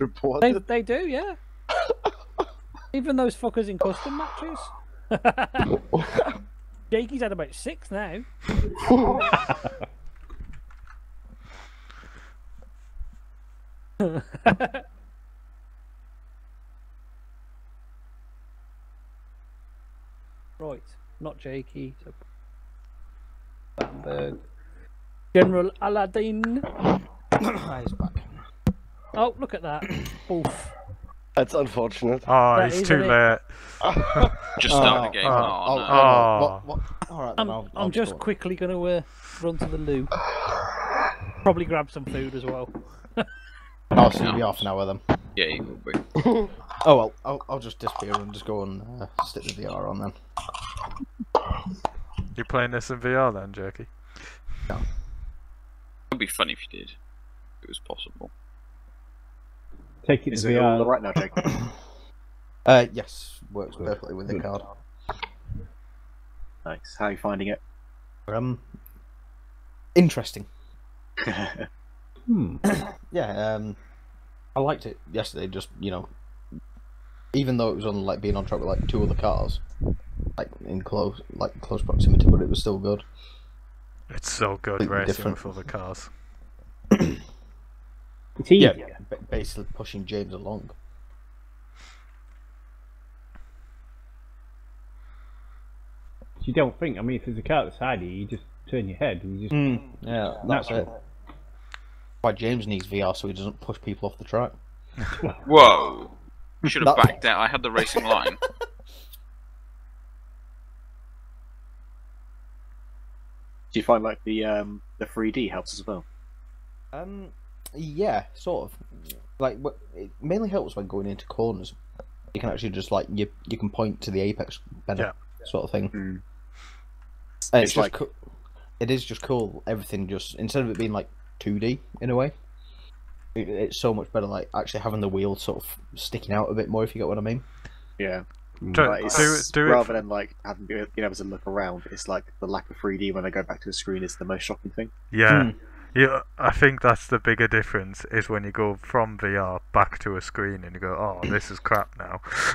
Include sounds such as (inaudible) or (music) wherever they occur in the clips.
They reported. they do, yeah. Even those fuckers in custom matches. (laughs) Jakey's had about six now. (laughs) right, not Jakey. So Bamberg. General Aladdin. (coughs) Ah, he's back. Oh, look at that. (coughs) Oof. That's unfortunate. Oh, That it's too it? late. (laughs) Just started the game. Oh, Oh, oh, no. oh. What, what? All right, then I'm, I'll, I'm I'll just go. quickly going to uh, run to the loo. Probably grab some food as well. (laughs) I'll see you in half an hour then. Yeah, you will be. (laughs) Oh well, I'll, I'll just disappear and just go and uh, stick the VR on then. You're playing this in VR then, Jerky? No. It'd be funny if you did. If it was possible. Take it Is to it all VR. right now, Jake? (coughs) Uh, yes, works perfectly with the card. nice. How are you finding it? Um, interesting. (coughs) Hmm. (coughs) Yeah, um, I liked it yesterday. Just you know, even though it was on like being on track with like two other cars, like in close like close proximity, but it was still good. It's so good Completely racing different. with other cars. It's easy. Yeah, ba- basically pushing James along. You don't think. I mean, if there's a car beside you, you just turn your head and you just. Yeah, that's it. Why James needs VR so he doesn't push people off the track. (laughs) Whoa! You should have That- backed out. I had the racing line. (laughs) Do you find like the um the 3D helps as well? Um, yeah, sort of. Like, what it mainly helps when going into corners. You can actually just like you you can point to the apex better, sort of thing. Mm. And it's, It's just like- coo- it is just cool. Everything just instead of it being like two D in a way, it, it's so much better. Like actually having the wheel sort of sticking out a bit more. If you get what I mean. Yeah. Do, Like, do, it's- it- do it. rather than like having being able to look around, it's like the lack of 3D when I go back to the screen is the most shocking thing. Yeah. Yeah, I think that's the bigger difference is when you go from VR back to a screen and you go, oh, this is crap now. (laughs)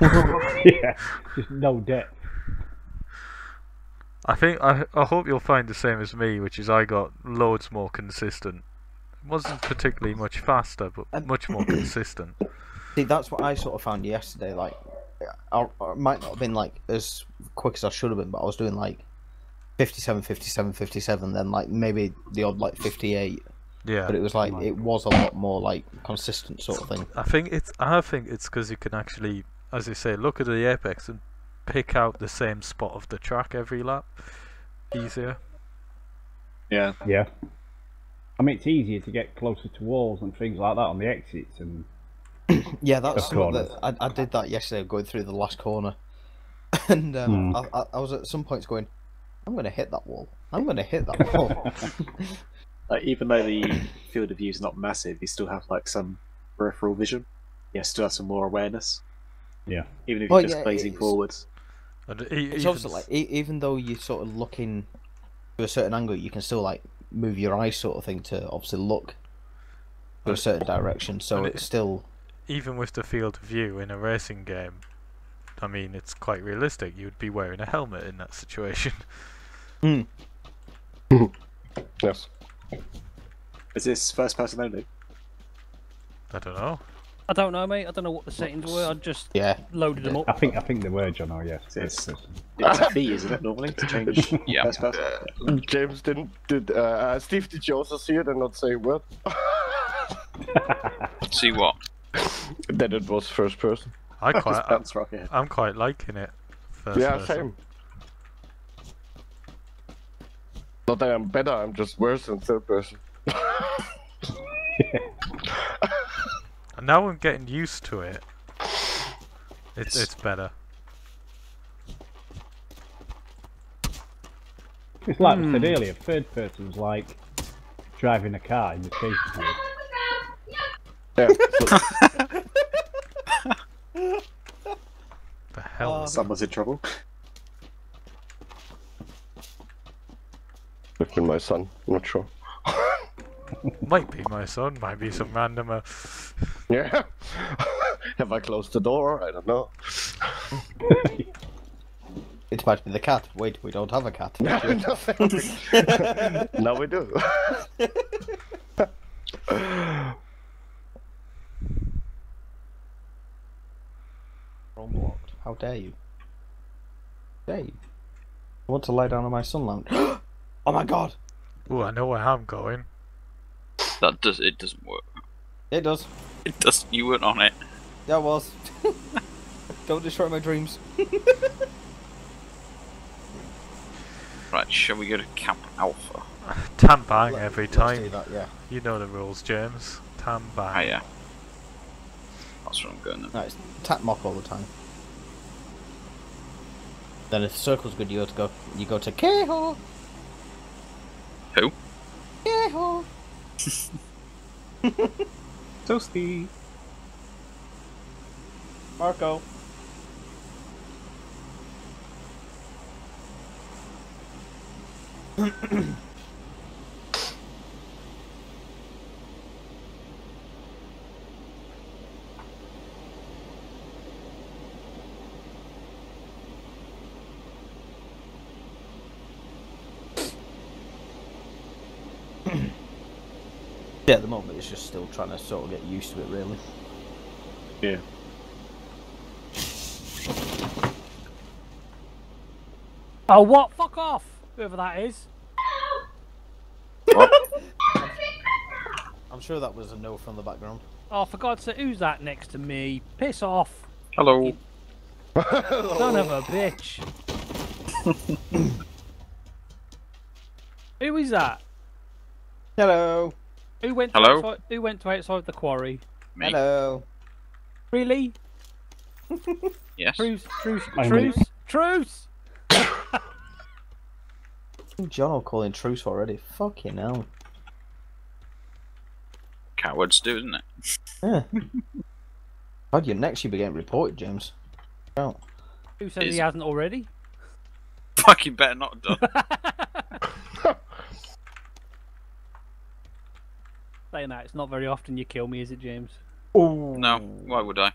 yeah. Just no depth. I think I I hope you'll find the same as me, which is I got loads more consistent. It wasn't particularly much faster, but Um, much more (coughs) consistent. See, that's what I sort of found yesterday. Like, I, I might not have been like as quick as I should have been, but I was doing like 57, 57, 57, then like maybe the odd like 58. Yeah. But it was like it was a lot more like consistent sort of thing. I think it's I think it's because you can actually, as you say, look at the apex and pick out the same spot of the track every lap easier. Yeah. Yeah. I mean, it's easier to get closer to walls and things like that on the exits, and (coughs) Yeah, that's Of some of corners. the, I, I did that yesterday, going through the last corner, (laughs) and um. I, I, I was at some points going, I'm going to hit that wall. I'm going to hit that (laughs) wall. (laughs) Like even though the field of view is not massive, you still have like some peripheral vision. Yeah, still have some more awareness. Yeah. Even if Well, you're just yeah, blazing it's- forwards. And e- it's even also like even though you're sort of looking to a certain angle, you can still like move your eyes sort of thing to obviously look to a certain direction. So And it- it's still even with the field of view in a racing game, I mean, it's quite realistic. You'd be wearing a helmet in that situation. (laughs) Yes. Is this first person only? I don't know. I don't know, mate. I don't know what the settings were. I just yeah. loaded them up. I think I think they were John. Oh yes. Yes. Yes. It's a fee, isn't it, normally, to change (laughs) Yeah. first person? James didn't. Did uh, uh, Steve? Did you also see it and not say a word? (laughs) See what? that it was first person. I quite, bounce right here. I'm quite liking it. First yeah, person. same. Not that I'm better. I'm just worse than third person. And (laughs) now I'm getting used to it. It's it's better. It's like Hmm. I said earlier. Third person's like driving a car in the chase view. Yeah. (laughs) so- The hell? Is- Someone's in trouble. Could have been my son. I'm not sure. (laughs) Might be my son. Might be some randomer. Uh, yeah. (laughs) Have I closed the door? I don't know. (laughs) It might be the cat. Wait, we don't have a cat. now we do. Wrong blocked. How dare you? Dare you? I want to lie down on my sun (gasps) lounge. Oh my god! Oh, I know where I'm going. That does it doesn't work. It does. It does. You weren't on it. Yeah, it was. (laughs) don't destroy my dreams. (laughs) Right, shall we go to Camp Alpha? (sighs) Tambang Let- every let's do time. that, yeah. You know the rules, James. Tam bang. Ah, yeah. That's where I'm going then. No, it's Tat Mok all the time. Then if the circle's good, you go to go. You go to Keho. Who? Keho. (laughs) Toasty. Marco. (clears throat) yeah, at the moment it's just still trying to sort of get used to it, really. Yeah. Oh, what? Fuck off! Whoever that is. What? (laughs) I'm sure that was a no from the background. Oh, for God's sake, who's that next to me? Piss off! Hello. (laughs) Son of a bitch! (laughs) Who is that? Hello. Who went to Hello? outside, Who went to outside the quarry? Me. Hello. Really? (laughs) Yes. Truce, truce, I'm truce, truce! (laughs) John will call in truce already. Fucking hell. Cowards do, isn't it? Yeah. (laughs) God, your next you be getting reported, James. Who says Is- he hasn't already? Fucking better not have done. Saying that, it's not very often you kill me, is it, James? no. Why would I?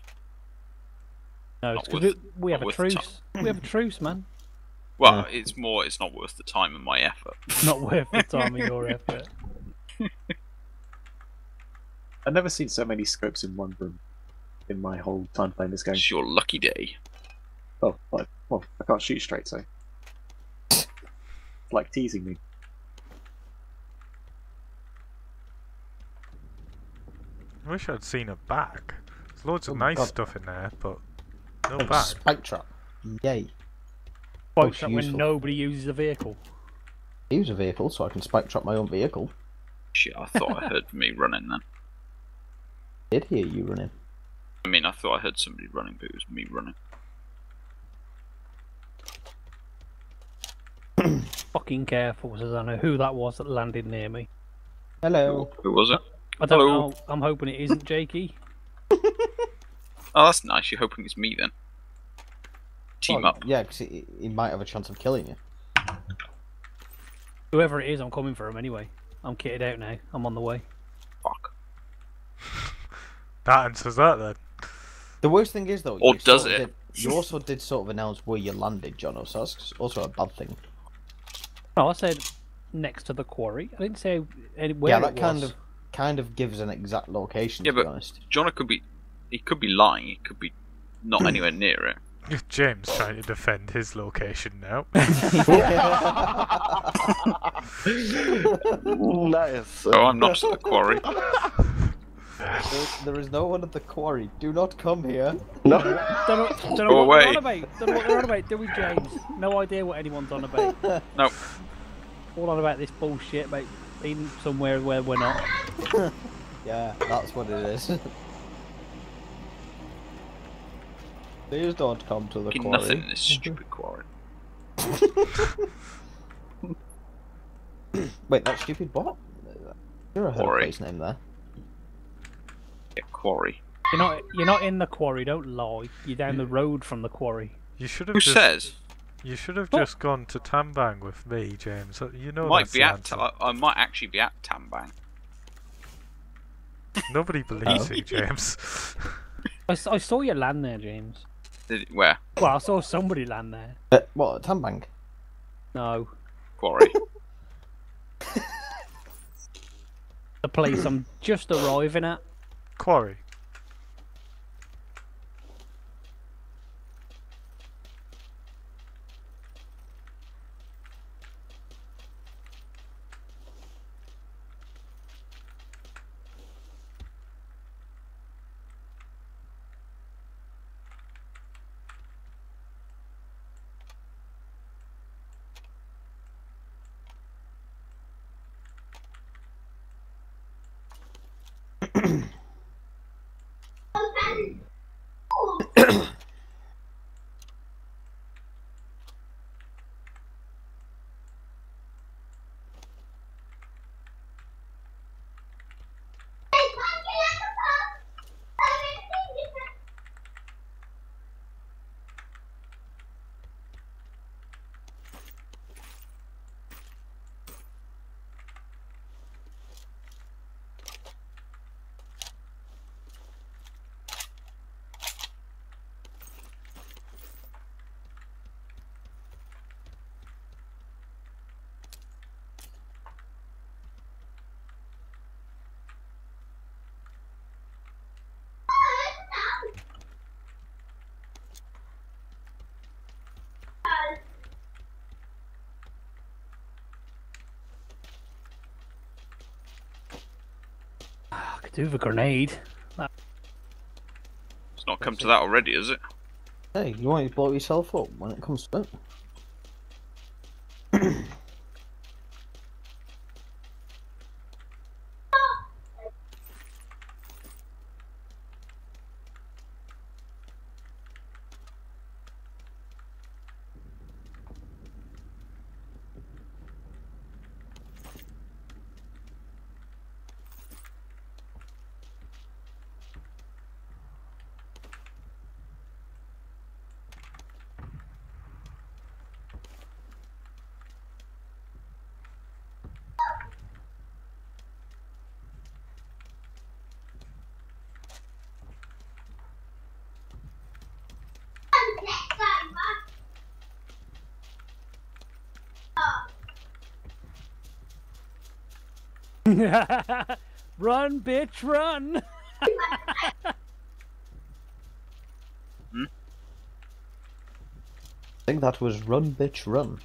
No, Not it's 'cause worth- we, we have a truce. We have a truce, man. (laughs) Well, it's more. It's not worth the time and my effort. (laughs) Not worth the time of your (laughs) effort. I've never seen so many scopes in one room in my whole time playing this game. It's your lucky day. Oh, well, I can't shoot straight, so. It's like teasing me. I wish I'd seen a back. There's loads of Oh, nice God. stuff in there, but no Oh, back. Spike trap. Yay. Quote Most that when nobody uses a vehicle. I use a vehicle so I can spike trap my own vehicle. Shit, I thought I heard me running then. I (laughs) Did hear you running. I mean, I thought I heard somebody running, but it was me running. (clears throat) Fucking careful, says I know who that was that landed near me. Hello. Who was it? I don't Hello. know. I'm hoping it isn't Jakey. (laughs) Oh, that's nice. You're hoping it's me then. Team Oh, up. Yeah, because he, he might have a chance of killing you. Whoever it is, I'm coming for him anyway. I'm kitted out now. I'm on the way. Fuck. (laughs) That answers that then. The worst thing is though, Or you does sort of it? Did, you also did sort of announce where you landed, John. So that's also a bad thing. No, I said next to the quarry. I didn't say any, where yeah, it that kind of kind of gives an exact location. Yeah, to be but- honest. John could be. He could be lying. He could be not hmm. anywhere near it. (laughs) James trying to defend his location now. (laughs) nice. Oh, I'm not at the quarry. There, there is no one at the quarry. Do not come here. No. Don't know, don't know Go (laughs) what they're away. on about. Don't know what they're on about, do we, James? No idea what anyone's on about. No. All on about this bullshit about being somewhere where we're not. (laughs) Yeah, that's what it is. (laughs) Please don't come to the Fucking quarry. nothing in this (laughs) stupid quarry. Wait, that stupid what? You're a a Quarry. place name there. Yeah, quarry. You're not. You're not in the quarry. Don't lie. You're down the road from the quarry. You should have Who just, says? You should have What? just gone to Tambang with me, James. Uh, You know might that's be the at. answer. I, I might actually be at Tambang. Nobody (laughs) believes you, James. (laughs) I saw you land there, James. Did it, where? Well, I saw somebody land there. Uh, what, Tambang? No, Quarry. (laughs) the place I'm just arriving at. Quarry. I could do with a grenade. It's not come to that already, is it? Hey, you want to blow yourself up when it comes to it? (laughs) run, bitch, run! (laughs) I think that was Run Bitch Run.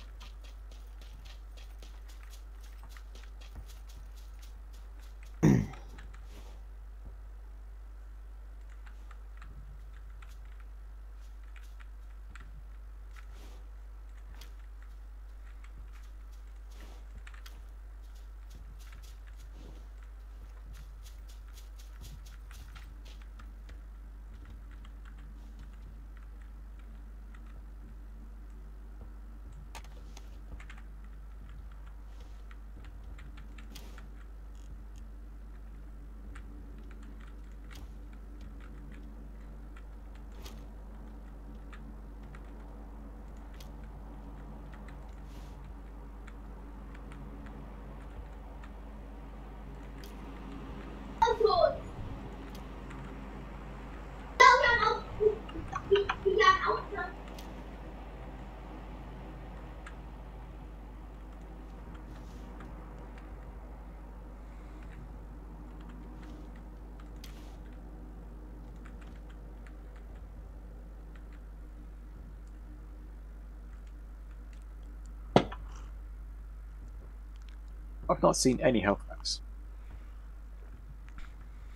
I've not seen any health packs.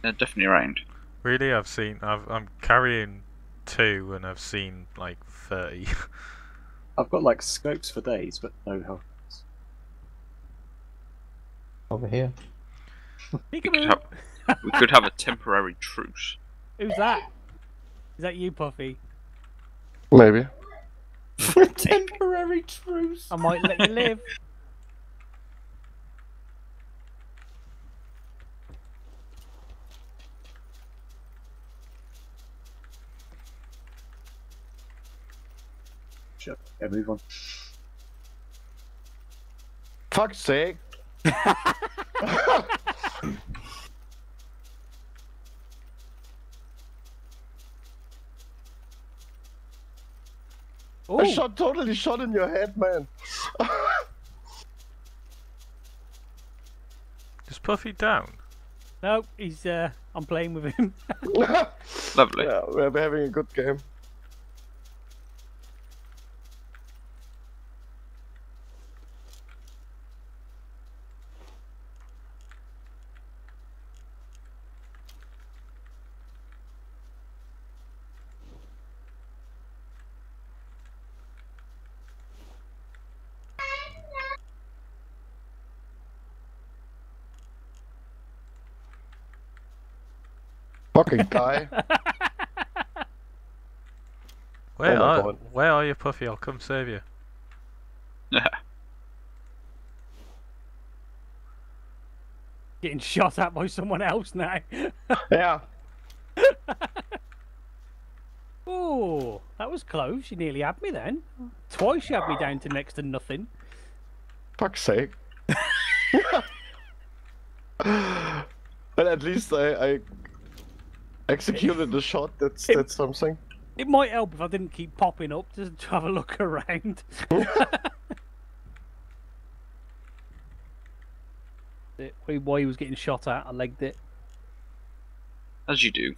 They're definitely around. Really, I've seen. I've, I'm carrying two, and I've seen like thirty. (laughs) I've got like scopes for days, but no health packs. Over here. We could have, we could have a temporary truce. Who's that? Is that you, Puffy? Maybe. (laughs) Temporary truce. I might let you live. Sure. Yeah, move on. Fuck's sake. Oh. (laughs) I shot totally shot in your head, man. (laughs) Is Puffy down? No, he's. Uh, I'm playing with him. (laughs) Lovely. Yeah, we're having a good game. Fucking (laughs) guy. Where Oh are Where are you, Puffy? I'll come save you. (laughs) Getting shot at by someone else now. (laughs) yeah. Oh, that was close. You nearly had me then. Twice you had me down to next to nothing. Fuck's sake. but at least I, I executed the shot. That's that's something. It might help if I didn't keep popping up to, to have a look around. (laughs) It- While he was getting shot at, I legged it. As you do.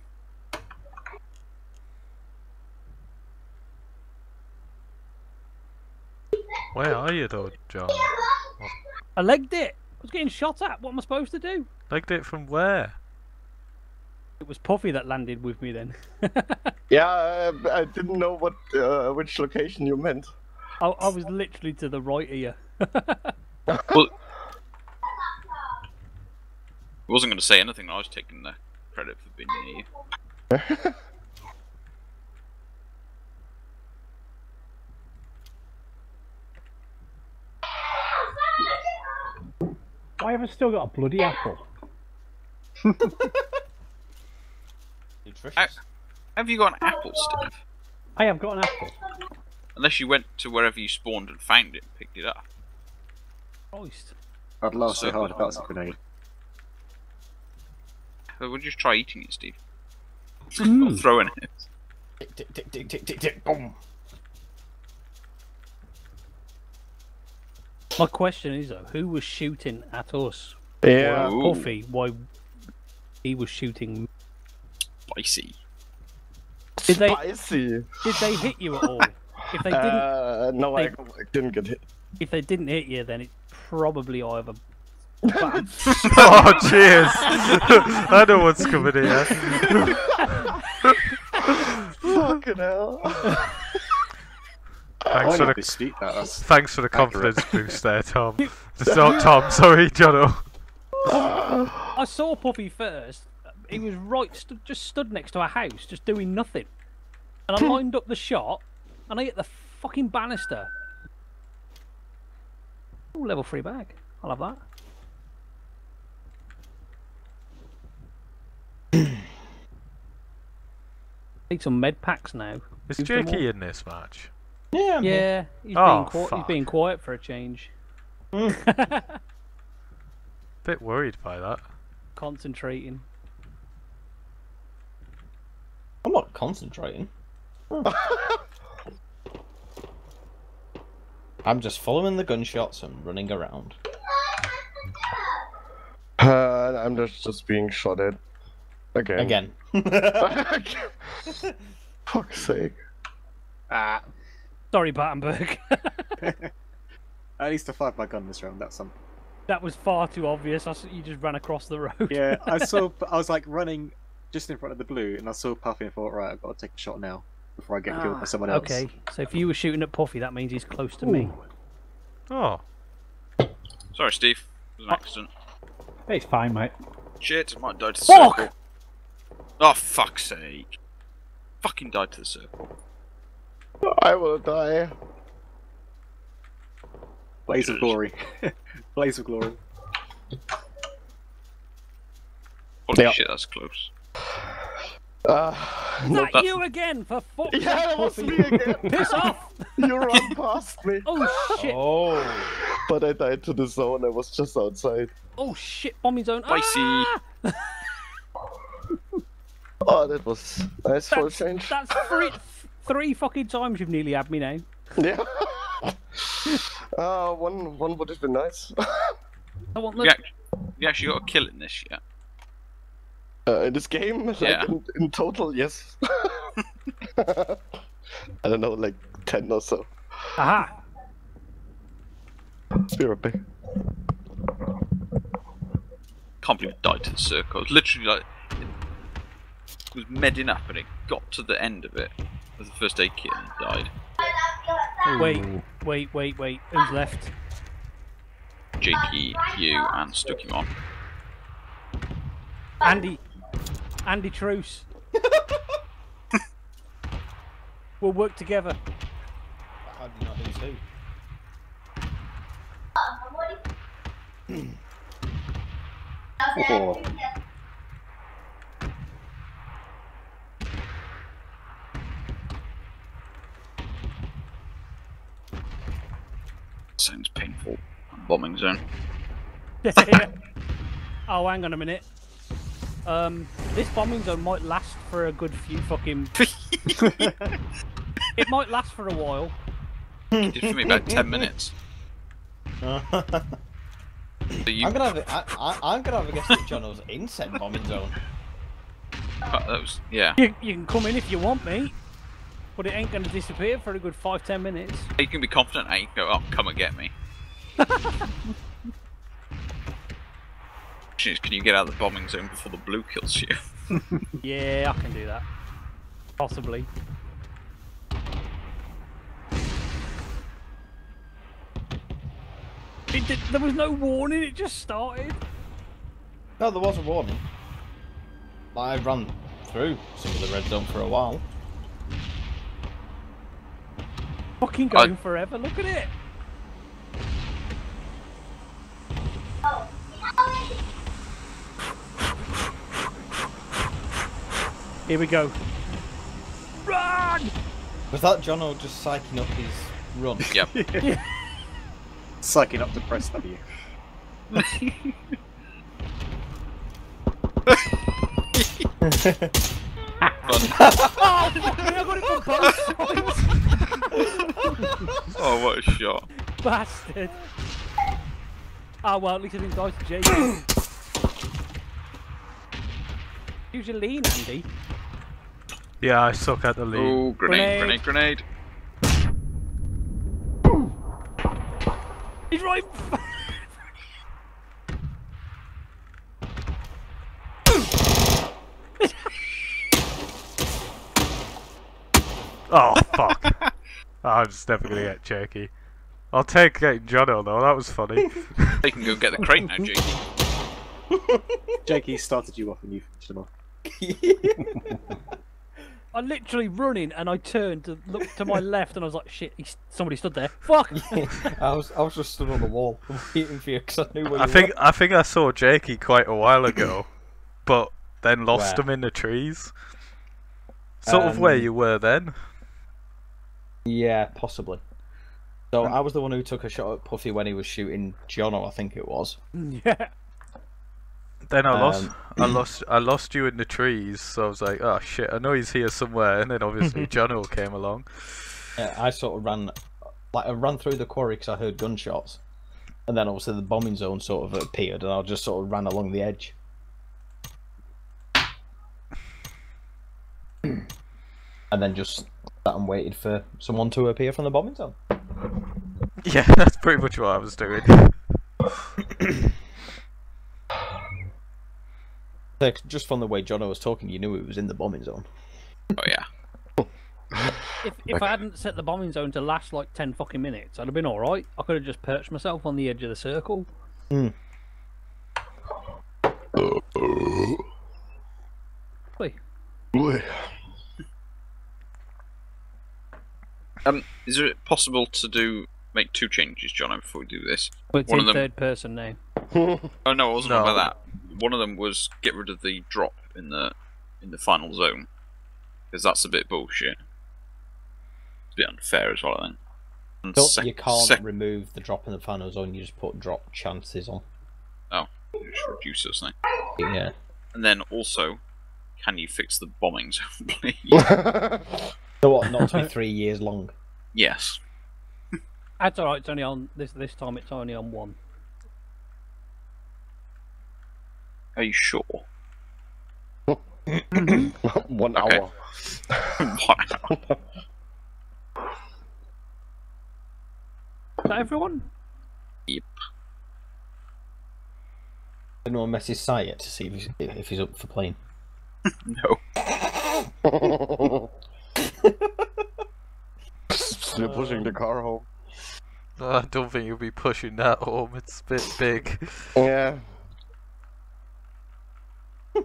Where are you, though, John? I legged it. I was getting shot at. What am I supposed to do? Legged it from where? It was Puffy that landed with me then. (laughs) Yeah, I, I didn't know what uh, which location you meant. I, I was literally to the right of you. (laughs) Well, I (laughs) wasn't going to say anything. I was taking the credit for being near you. Why have I still got a bloody apple? Nutritious. Have you got an apple, Steve? I have got an apple. Unless you went to wherever you spawned and found it and picked it up. Christ. I'd laugh so So hard good. if that was a grenade. So would you just try eating it, Steve? Mm. Or throwing it? Tick, tick, tick, tick, tick, tick, tick, boom. My question is though, who was shooting at us? Yeah. Ooh, Puffy. Why he was shooting? Spicy. Did they Spicy. did they hit you at all? If they (laughs) didn't, Uh, no, I, they- I didn't get hit. if they didn't hit you, then it's probably either. (laughs) oh, cheers! (laughs) I know what's coming here. Fucking hell. I Thanks for the dispute that. Thanks for the confidence boost there, Tom. So, Tom, sorry, Jono. I saw Puffy first. He was right, stu- just stood next to a house, just doing nothing. And I hmm. lined up the shot, and I hit the fucking banister. Ooh, level three bag. I'll have that. (clears throat) Need some med packs now. Is Use them Jakey in this match? Yeah. I'm. Yeah, he's, Oh, being qui- he's being quiet for a change. Hmm. (laughs) Bit worried by that. Concentrating. I'm not concentrating. (laughs) I'm just following the gunshots and running around. Uh, I'm just, just being shot at. Again. Again. (laughs) (laughs) Fuck's sake. ah. Sorry, Battenberg. At least I fired my gun this round. That's some. that was far too obvious. I s- you just ran across the road. Yeah, I saw. I was like running just in front of the blue, and I saw Puffy and thought, right, I've got to take a shot now before I get killed by ah, someone else. Okay, so if you were shooting at Puffy, that means he's close to me. Oh, Sorry, Steve. It was an oh. accident. It's fine, mate. Shit, I might die to the Fuck! circle. Oh, fuck's sake. Fucking died to the circle. I will die. Blaze of glory. (laughs) Blaze of glory. Holy Yeah. shit, that's close. Uh, Is that that- you again? For fuck's yeah, sake, that was Puffy. me again. (laughs) Piss off! (laughs) you run past me. Oh shit! Oh. But I died to the zone. I was just outside. Oh shit! Bombing zone. Spicy. Ah! Oh, that was nice for a change. that's three, three fucking times you've nearly had me now. Yeah. (laughs) uh, one one would have been nice. I want the... You, act- you actually got a kill in this yet. Uh, in this game, (laughs) like Yeah. in, in total, yes. (laughs) I don't know, like ten or so. Aha! Be right back. Can't believe it died to the circle. It was literally like it was medding up and it got to the end of it with the first aid kit and it died. Wait, wait, wait, wait. Who's left? Jakey, you, and Stuckymon. Andy. Andy Truce. (laughs) we'll work together. How do you not do two? Oh, Sounds painful. Bombing zone. oh, hang on a minute. Um, this bombing zone might last for a good few fucking. (laughs) it might last for a while. It did for me about ten minutes. (laughs) So you, I'm gonna have a, I, I, I'm gonna have a guess that Jono's in said bombing zone. uh, that was yeah. You, you can come in if you want, mate. But it ain't gonna disappear for a good five, ten minutes. You can be confident. and You can go, oh, come and get me. (laughs) Question is, Can you get out of the bombing zone before the blue kills you? (laughs) Yeah, I can do that. Possibly. It did, there was no warning, it just started. No, there was a warning. I ran through some of the red zone for a while. Fucking I- going forever, look at it. Oh, Here we go. Run! Was that Jono just psyching up his run? (laughs) yep. (laughs) psyching up to press W. Fun. Oh, fucking, I got it from both sides. Oh, what a shot. Bastard. Ah, well, at least I didn't die to Jake. (clears throat) Use your lean, Andy. Yeah, I suck at the lead. Oh, grenade, grenade, Grenade. grenade. He's right. (laughs) Oh fuck! (laughs) I'm just never gonna get Jakey. I'll take getting Jono though. That was funny. (laughs) They can go get the crate now, Jakey. Jakey started you off and you finished him off. I literally running and I turned to look to my left and I was like, shit, he's, somebody stood there. Fuck! (laughs) I was I was just stood on the wall (laughs) waiting for you because I knew where I you think I think I saw Jakey quite a while ago, (laughs) but then lost Where? him in the trees. Sort of where Um, you were then. Yeah, possibly. So I was the one who took a shot at Puffy when he was shooting Jono, I think it was. yeah. Then I lost, um, I (clears throat) lost, I lost you in the trees. So I was like, oh shit, I know he's here somewhere. And then obviously (laughs) Jono came along. Yeah, I sort of ran, like I ran through the quarry because I heard gunshots, and then obviously the bombing zone sort of appeared, and I just sort of ran along the edge. (clears throat) and then just sat and waited for someone to appear from the bombing zone. (laughs) Yeah, that's pretty much what I was doing. (clears throat) Like, Just from the way Jono was talking, you knew he was in the bombing zone. Oh, yeah. If, if I hadn't set the bombing zone to last like 10 fucking minutes, I'd have been alright. I could have just perched myself on the edge of the circle. Wait, Um, is it possible to do make two changes, John, before we do this? but it's One in of them- third person now. Oh no, I wasn't No. about that. One of them was get rid of the drop in the in the final zone, because that's a bit bullshit. It's a bit unfair as well. Then. And Don't, sec- you can't sec- remove the drop in the final zone. You just put drop chances on. oh, just reduce those thing. Yeah. And then also, can you fix the bombing zone, (laughs) please? (laughs) So what? Not to be (laughs) three years long. yes. That's alright, it's only on this this time it's only on one. Are you sure? (laughs) One Okay. hour. (laughs) wow. Is that everyone? Anyone message Si yet to see if he's, if he's up for playing? No. (laughs) Still pushing the car home. I don't think you'll be pushing that home. It's a bit big. Yeah. Ooh,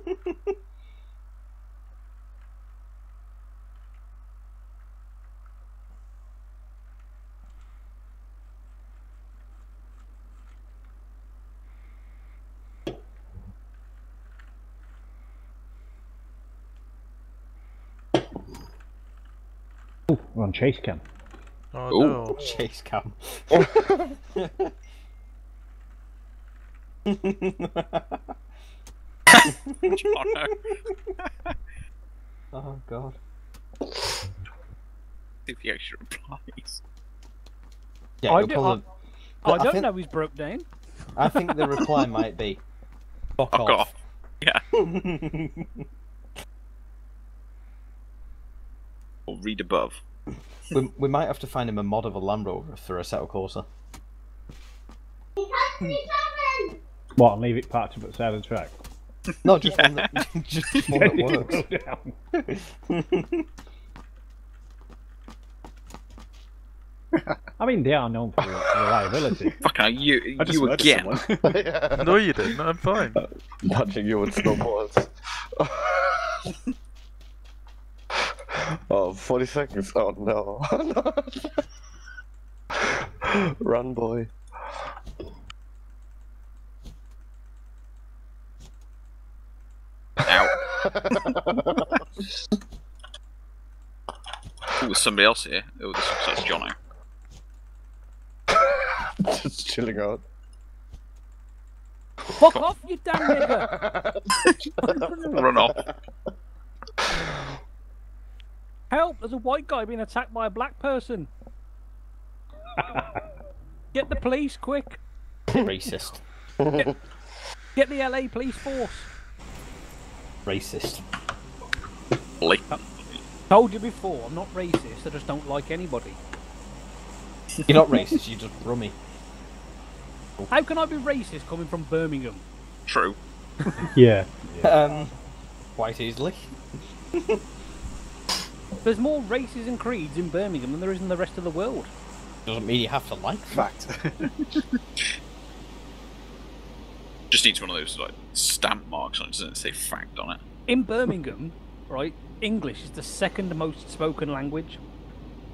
we're on chase cam. Oh Ooh. no. (laughs) Chase cam. Jono. (laughs) (laughs) (laughs) oh god. if he actually replies. Yeah, I do- probably- I, I don't think- know he's broke down. I think the reply (laughs) might be fuck, Fuck off. off. Yeah. (laughs) Or read above. we, we might have to find him a mod of a Land Rover for a set Assetto Corsa. What, and leave it parked up at the side of the track? No, just one that, (laughs) just (laughs) one that works. Down. (laughs) I mean, they are known for reliability. I Fucking you, just you again. yeah. No, you didn't. I'm fine. Nudging you with snowballs. oh, 40 seconds. Oh no. Run, boy. Ow. (laughs) Ooh, there's somebody else here. Oh, this looks like Jono. (laughs) Just chilling out. Fuck off, you damn nigger! (laughs) Run off. Help! There's a white guy being attacked by a black person. Get the police, quick! Racist. Get the LA police force. Racist. Blatant. Told you before, I'm not racist. I just don't like anybody. You're not racist, you're just rummy. How can I be racist coming from Birmingham? True. (laughs) yeah. Um, quite easily. (laughs) There's more races and creeds in Birmingham than there is in the rest of the world. Doesn't mean you have to like them. Fact. (laughs) Just needs one of those like stamp marks on it, doesn't it say fact on it? In Birmingham, right, English is the second most spoken language.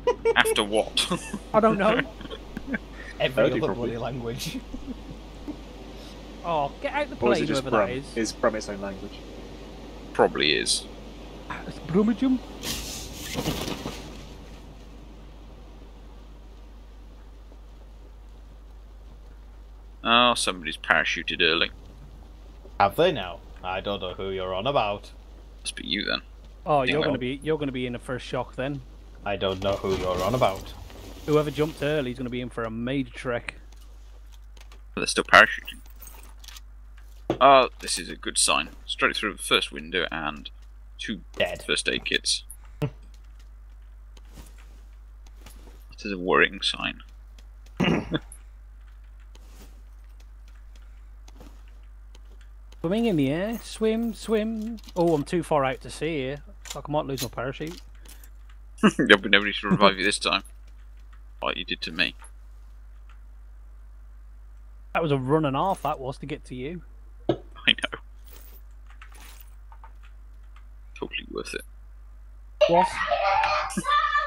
(laughs) After what? I don't know. (laughs) Every Thirty other probably. bloody language. (laughs) Oh, get out the Or is plane, whoever that Brum? is. Is Brum its own language? Probably is. Ah, it's Brummagem. Oh, somebody's parachuted early. Have they now? I don't know who you're on about. Must be you then. Oh, you're Dingo. gonna be you're gonna be in the first shock then. I don't know who you're on about. Whoever jumped early is gonna be in for a major trek. But they're still parachuting. Oh, this is a good sign. Straight through the first window and two Dead. first aid kits. (laughs) that is a worrying sign. Swimming in the air, swim, swim. Oh, I'm too far out to see here. Like I might lose my parachute. There'll (laughs) be nobody to revive you this time. Like you did to me. That was a run and a half. That was to get to you. (laughs) I know. Totally worth it. Was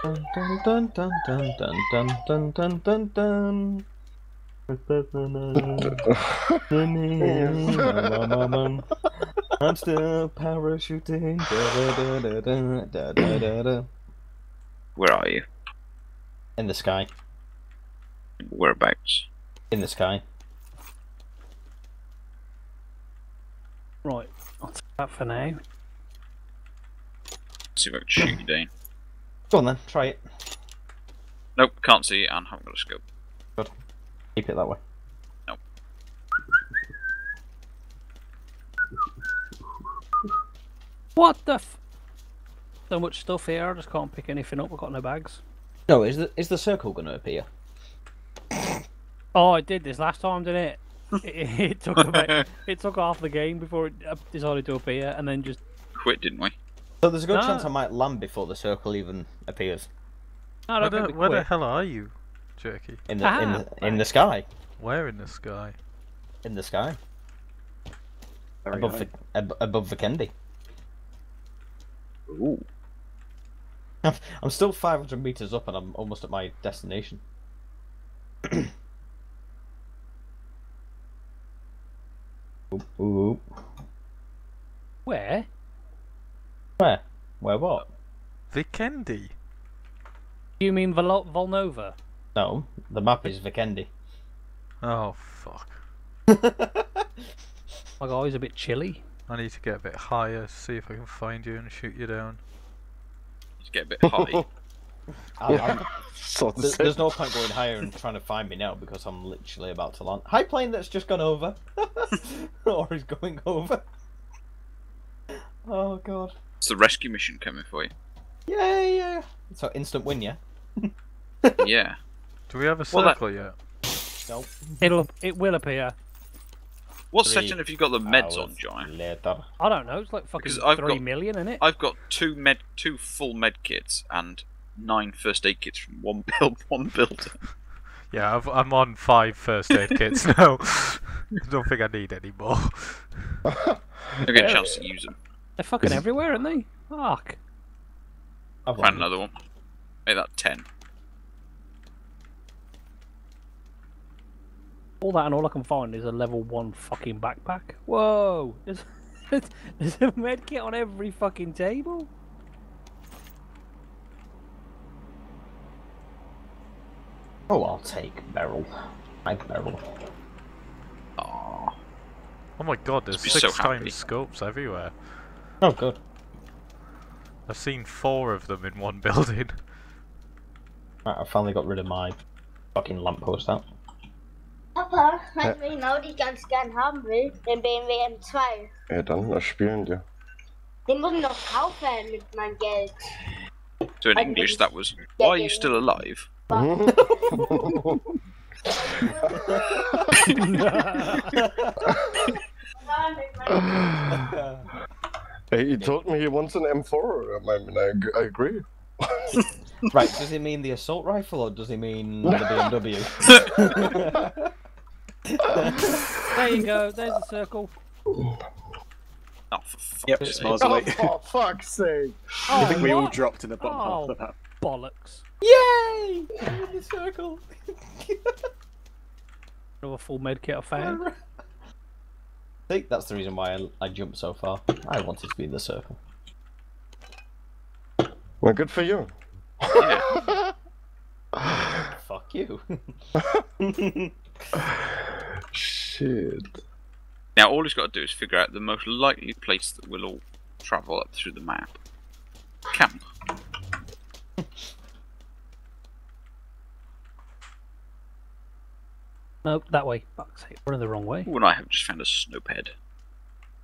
Dun dun dun dun dun dun dun dun dun dun. I'm still parachuting. Da, da, da, da, da, da, da, da. Where are you? In the sky. Whereabouts? In the sky. right. I'll take that for now. See if I can shoot you down. Go on then, try it. Nope, can't see and haven't got a scope. Good. Keep it that way. What the f... So much stuff here, I just can't pick anything up. I've got no bags. No, is the is the circle going to appear? Oh, it did this last time, didn't (laughs) it? It, it took about, it took half the game before it uh, decided to appear, and then just Quit, didn't we? So there's a good No. chance I might land before the circle even appears no, I Where, don't the, where the hell are you, Jerky? in the in Ah. the, in the sky. Where in the sky? In the sky Very above high. the, ab- above Vikendi. Ooh. (laughs) I'm still 500 meters up and I'm almost at my destination. (coughs) Oop, oop. Where? Where? Where what? Vikendi. Do you mean Vol- Volnova? No, the map is Vikendi. Oh fuck. (laughs) My guy's a bit chilly. I need to get a bit higher, see if I can find you and shoot you down. Just get a bit high. (laughs) I- I'm- (laughs) So the There's no point going higher and trying to find me now because I'm literally about to land. High plane that's just gone over, or is going over. Oh god! it's the rescue mission coming for you. Yeah, yeah. So instant win, yeah. Yeah. Do we have a Well, that- circle yet? Nope. It'll it will appear. What Three setting have you got the meds on, John? Later. I don't know. It's like fucking Because I've three got- million, isn't it? I've got two med, two full med kits and nine first aid kits from one (laughs) build, one builder. Yeah, I've, I'm on five first aid (laughs) kits now. I (laughs) Don't think I need any more. I get a chance to use them. They're fucking everywhere, aren't they? Fuck. I've Find another one. Make that ten. All that and all I can find is a level one fucking backpack. Whoa! (laughs) There's, there's a medkit on every fucking table. Oh, I'll take Beryl. Like Beryl. Aww. Oh my god, there's six so happy. times scopes everywhere. Oh, good. I've seen four of them in one (laughs) building. Right, I finally got rid of my fucking lamppost out. Papa, wenn wir genau die ganz gern haben will, den BMW M2. Ja, dann lass spielen dir. Den muss ich noch kaufen mit meinem Geld. So in English, that was why are you still alive? (laughs) Hey, he told me he wants an M4. I mean, I, ag- I agree. (laughs) Right, does he mean the assault rifle or does he mean (laughs) the BMW? (laughs) There you go. There's a circle. Oh, for fuck's Yep, sake. smiles (laughs) Oh, for fuck's sake! Oh, I think we all dropped in the bottom half Oh. of that. bollocks. Yay! I'm in the circle. (laughs) Another full medkit I found. See, that's the reason why I, I jumped so far. I wanted to be in the circle. Well, good for you. Yeah. Fuck you. Shit. Now all he's got to do is figure out the most likely place that we'll all travel up through the map. Camp. (laughs) No, that way. Fuck's sake, running the wrong way. Ooh, and I have just found a snowped.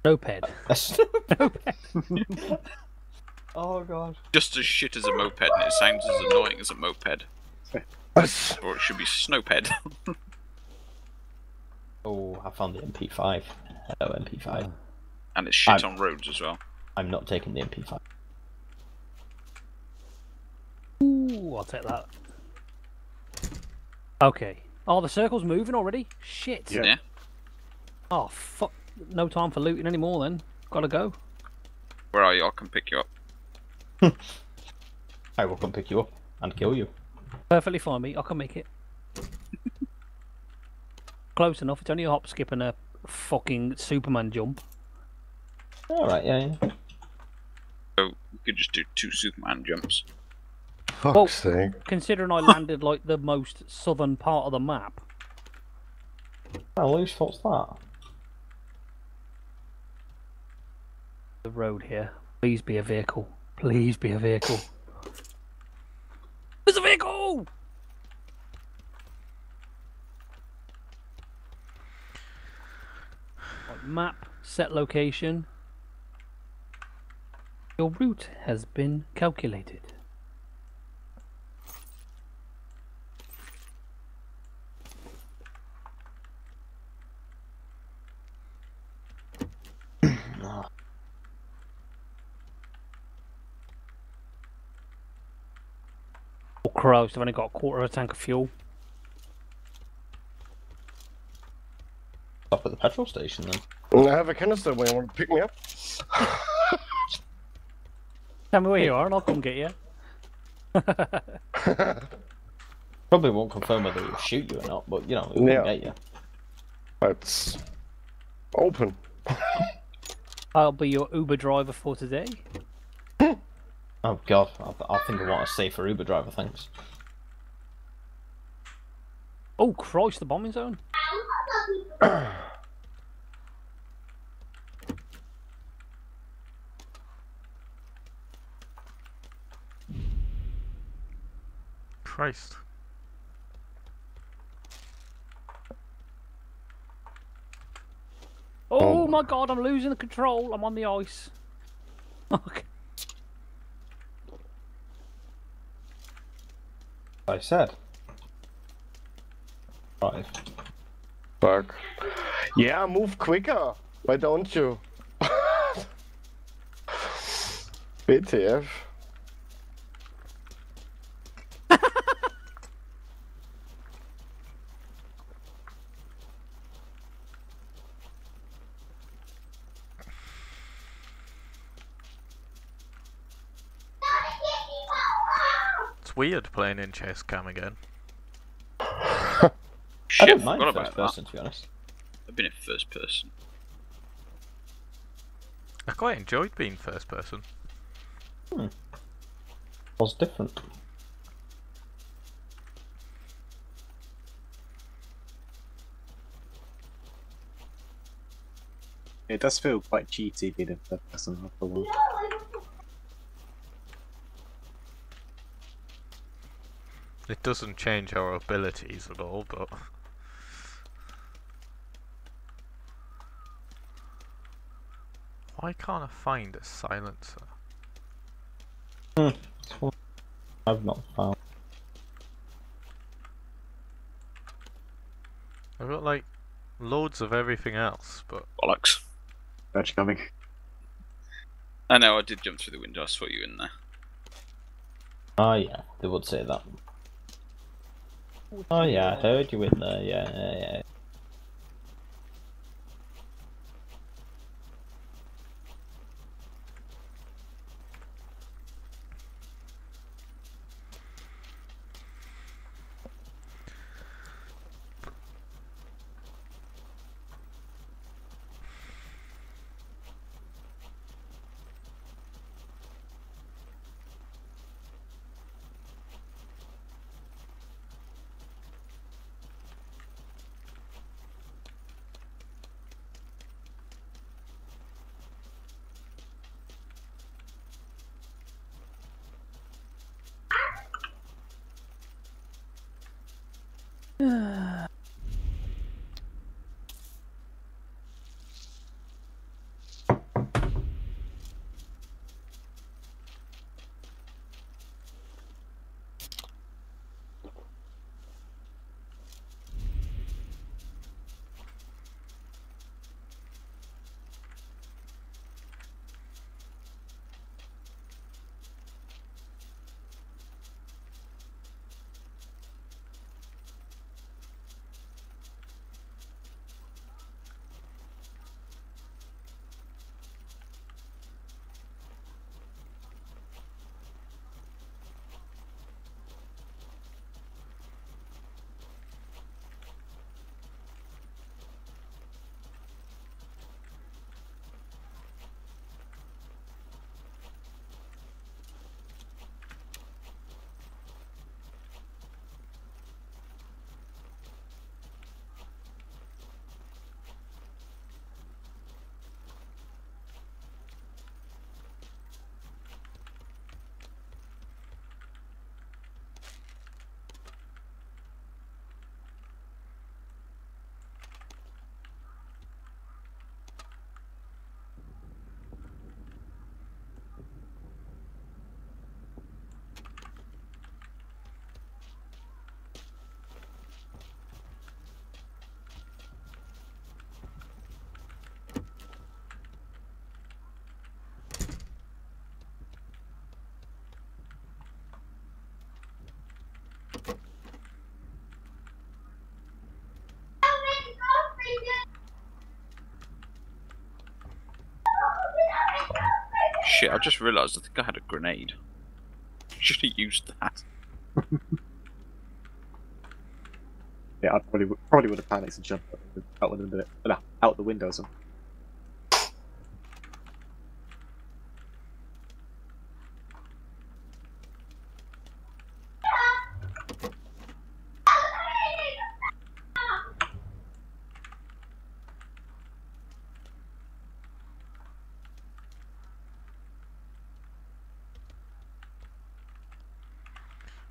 Noped. (laughs) (laughs) oh god. Just as shit as a moped, and it sounds as annoying as a moped. Or it should be snowped. Oh, I found the MP5. Hello, MP5. and it's shit I'm- on roads as well. I'm not taking the MP5. Ooh, I'll take that. Okay. Oh, the circle's moving already? Shit. Yeah. Yeah. Oh, fuck. No time for looting anymore then. Gotta go. Where are you? I can pick you up. (laughs) I will come pick you up and kill you. Perfectly fine, me. I can make it. Close enough. It's only a hop, skip, and a fucking Superman jump. Alright, yeah, yeah. So we could just do two Superman jumps. Fuck's Well- sake. Considering I landed (laughs) like the most southern part of the map. Oh, whose fault's that? The road here. Please be a vehicle. Please be a vehicle. There's a vehicle! Map, set location. Your route has been calculated. (coughs) Oh Christ, I've only got a quarter of a tank of fuel. Stop at the petrol station then. I have a canister when you want to pick me up. (laughs) Tell me where you are and I'll come get you. (laughs) Probably won't confirm whether he'll shoot you or not, but you know, he'll Yeah. get you. It's open. (laughs) I'll be your Uber driver for today. Oh god, I, I think I want a safer Uber driver, thanks. Oh Christ, the bombing zone. (coughs) Christ. Oh my god, I'm losing the control. I'm on the ice. (laughs) Okay. I said. Right. Fuck. Yeah, move quicker. Why don't you? (laughs) BTF. It's weird playing in chess cam again. (laughs) I Shit, don't mind forgot first about that. person, to be honest. I've been in first person. I quite enjoyed being first person. Hmm. was different. It does feel quite cheaty being in third person after a. It doesn't change our abilities at all, but why can't I find a silencer? Hmm. I've not found. I've got like loads of everything else, but Bollocks. Badge coming. I know, I did jump through the window, I saw you in there. Oh yeah, they would say that. Oh yeah, I heard you in there. Yeah, yeah, yeah. Shit, I just realised I think I had a grenade. (laughs) Should have used that. Yeah, I probably probably would have panicked and jumped out the, window, out the, window- uh, out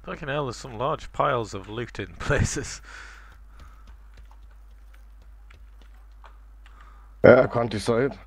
Fucking hell, there's some large piles of loot in (laughs) places. Yeah, I can't decide.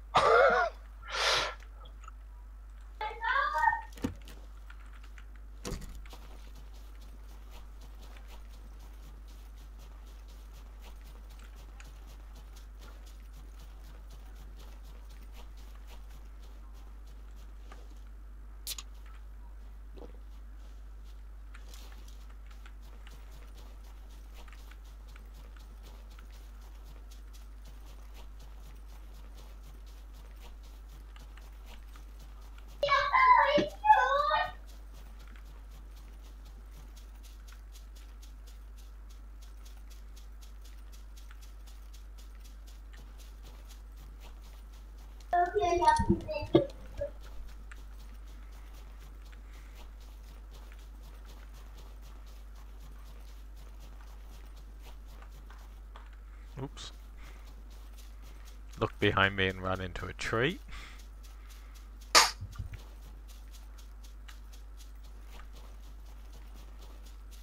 Behind me and ran into a tree.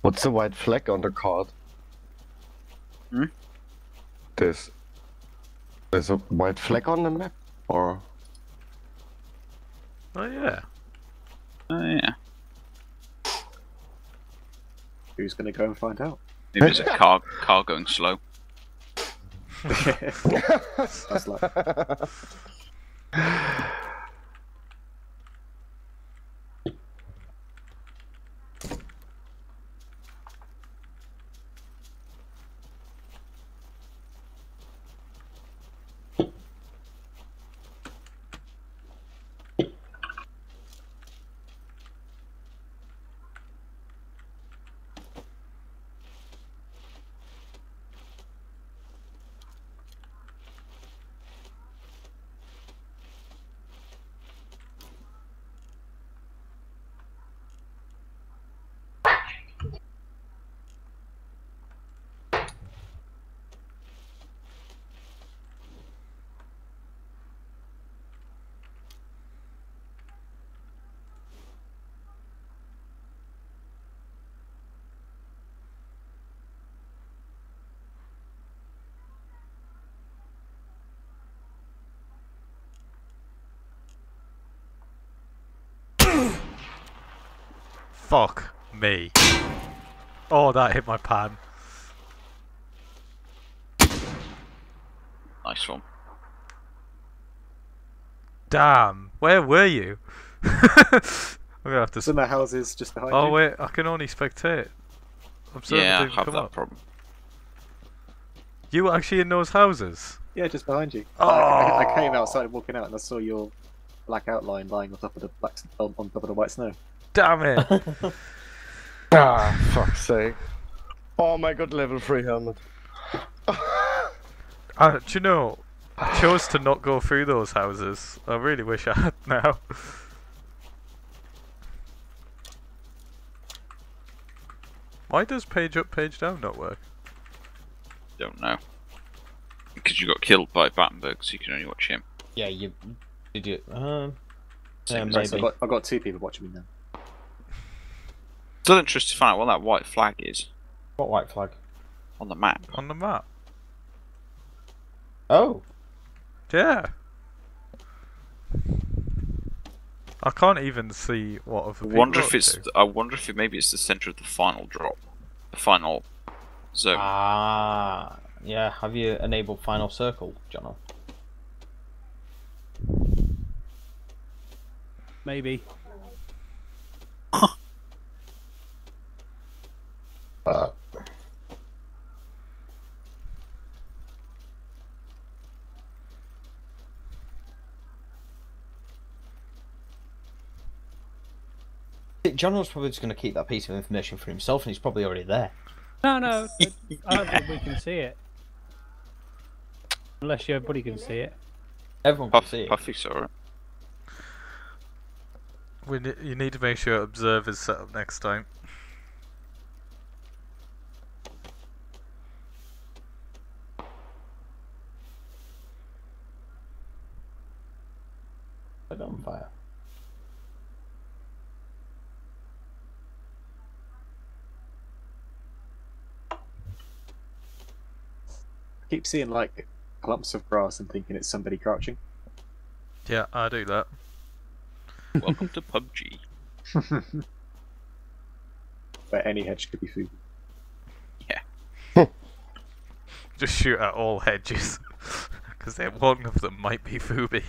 What's the white flag on the card? Hmm? There's there's a white flag on the map, or Oh yeah. Oh yeah. Who's going to go and find out? Maybe it's a (laughs) car car going slow. (laughs) Sounds like Fuck me. Oh, that hit my pan. Nice one. Damn. Where were you? (laughs) I'm gonna have to. It's in the houses just behind Oh you. wait, I can only spectate. I'm sorry, Yeah, I have come that up. problem. You were actually in those houses. Yeah, just behind you. I, I, I came Oh. outside walking out and I saw your black outline lying on top of the black on, on top of the white snow. Damn it. (laughs) ah, fuck's sake! Oh my god, level three helmet. Uh, do you know? I chose to not go through those houses. I really wish I had now. Why does page up, page down not work? Don't know. Because you got killed by Battenberg, so you can only watch him. Yeah, you did you? Um, Same yeah, as So maybe. I've got, I've got two people watching me now. Still interested to find out what that white flag is What white flag? on the map. On the map. Oh, Yeah. I can't even see what other I people wonder if it's. to. I wonder if it maybe it's the center of the final drop, the final zone. ah, yeah. Have you enabled final circle, John? Maybe. John was probably just going to keep that piece of information for himself, and he's probably already there. No, no. I don't think we can see it. Unless everybody can see it. Everyone can Puff, see it. Puffy saw it. We you need to make sure observers set up next time. Set it on fire. I keep seeing like clumps of grass and thinking it's somebody crouching. Yeah, I do that. Welcome to PUBG. (laughs) Where any hedge could be food. Yeah. (laughs) Just shoot at all hedges. (laughs) Because then one of them might be Fubi.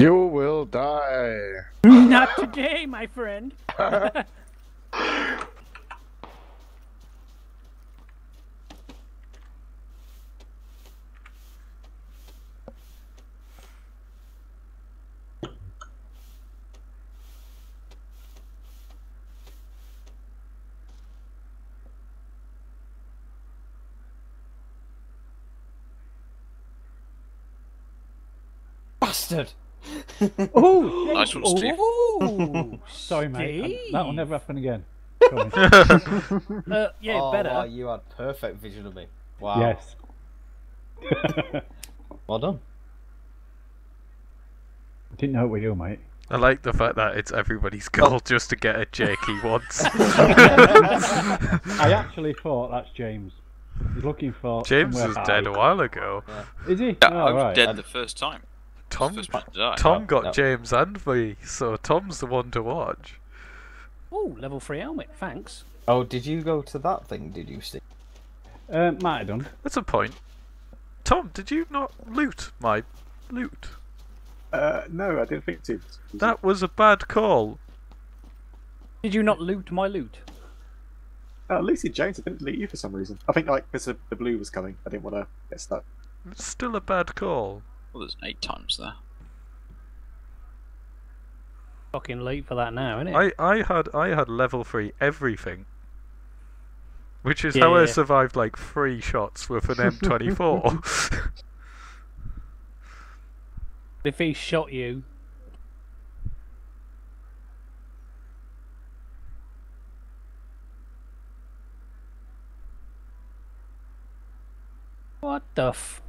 you will die. Not today, my friend. (laughs) Bastard! (laughs) Oh, Nice one, Steve. Ooh, sorry, mate. That'll never happen again. (laughs) Uh, yeah, oh, better. wow, you had perfect vision of me. Wow. yes. (laughs) Well done. I Didn't know it we do, mate. I like the fact that it's everybody's goal just to get a Jakey once. I actually thought that's James. He's looking for. James somewhere was high. dead a while ago. Is he? Yeah, oh, I was right. dead the first time. Tom, First person to die. Tom got no. James and me, so Tom's the one to watch. Oh, level three helmet. Thanks. Oh, did you go to that thing, did you, Steve? Uh, might have done. That's a point. Tom, did you not loot my loot? Uh, no, I didn't think to. That was a bad call. Did you not loot my loot? Oh, Lucy Jones, I didn't loot you for some reason. I think like because the, the blue was coming, I didn't want to get stuck. It's still a bad call. Well, there's eight times there. Fucking late for that now, isn't it? I, I had I had level three everything. Which is how I survived like three shots with an M24. (laughs) (laughs) If he shot you, what the f?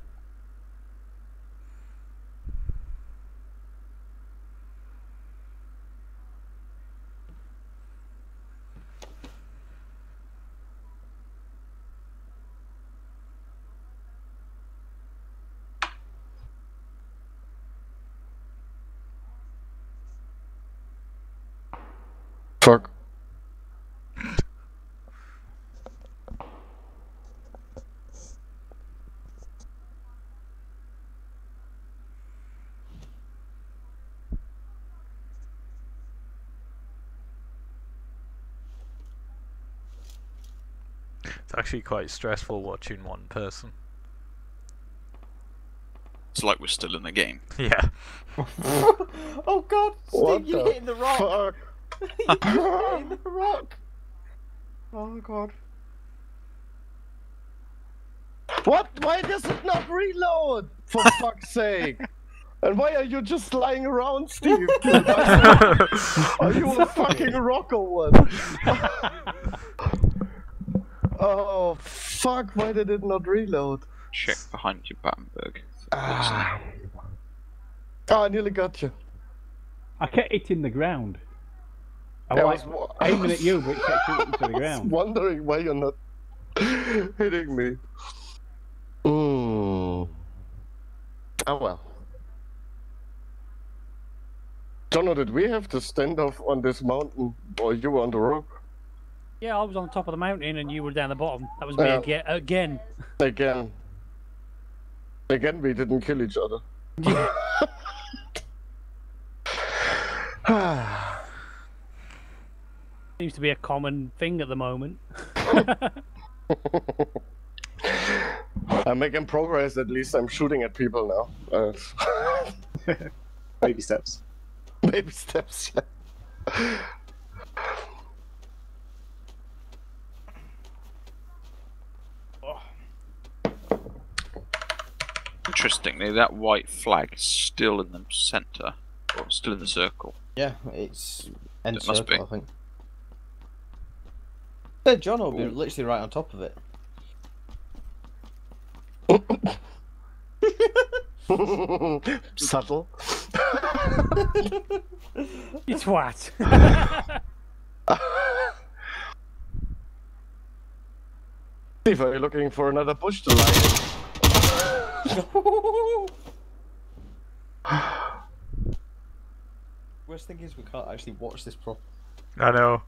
Fuck. it's actually quite stressful watching one person. It's like we're still in the game. (laughs) Yeah. (laughs) oh god, Steve, you're hitting the rock! Fuck. You're the rock! Oh god. What? Why does it not reload? For fuck's sake! And why are you just lying around, Steve? (laughs) are you a fucking rock or what? (laughs) oh fuck! Why did it not reload? Check behind you, Battenberg. Ah. Oh, I nearly got you. I kept hitting the ground. I Yeah, I was was aiming at you, but it kept shooting to the I was ground. wondering why you're not hitting me. Mm. Oh well. Jono, did we have to stand off on this mountain, or you were on the rock Yeah, I was on top of the mountain and you were down the bottom. That was me Yeah. again. again. again? Again, we didn't kill each other. Seems to be a common thing at the moment. (laughs) I'm making progress. At least I'm shooting at people now. Uh, (laughs) Baby steps. (laughs) baby steps. Yeah. Interestingly, that white flag is still in the centre, or still in the circle. Yeah, it's end It must circle, be. I think. Yeah, John will be literally right on top of it. (laughs) Subtle. You twat. Steve, are you looking for another bush to lie Worst thing is we can't actually watch this properly. I know.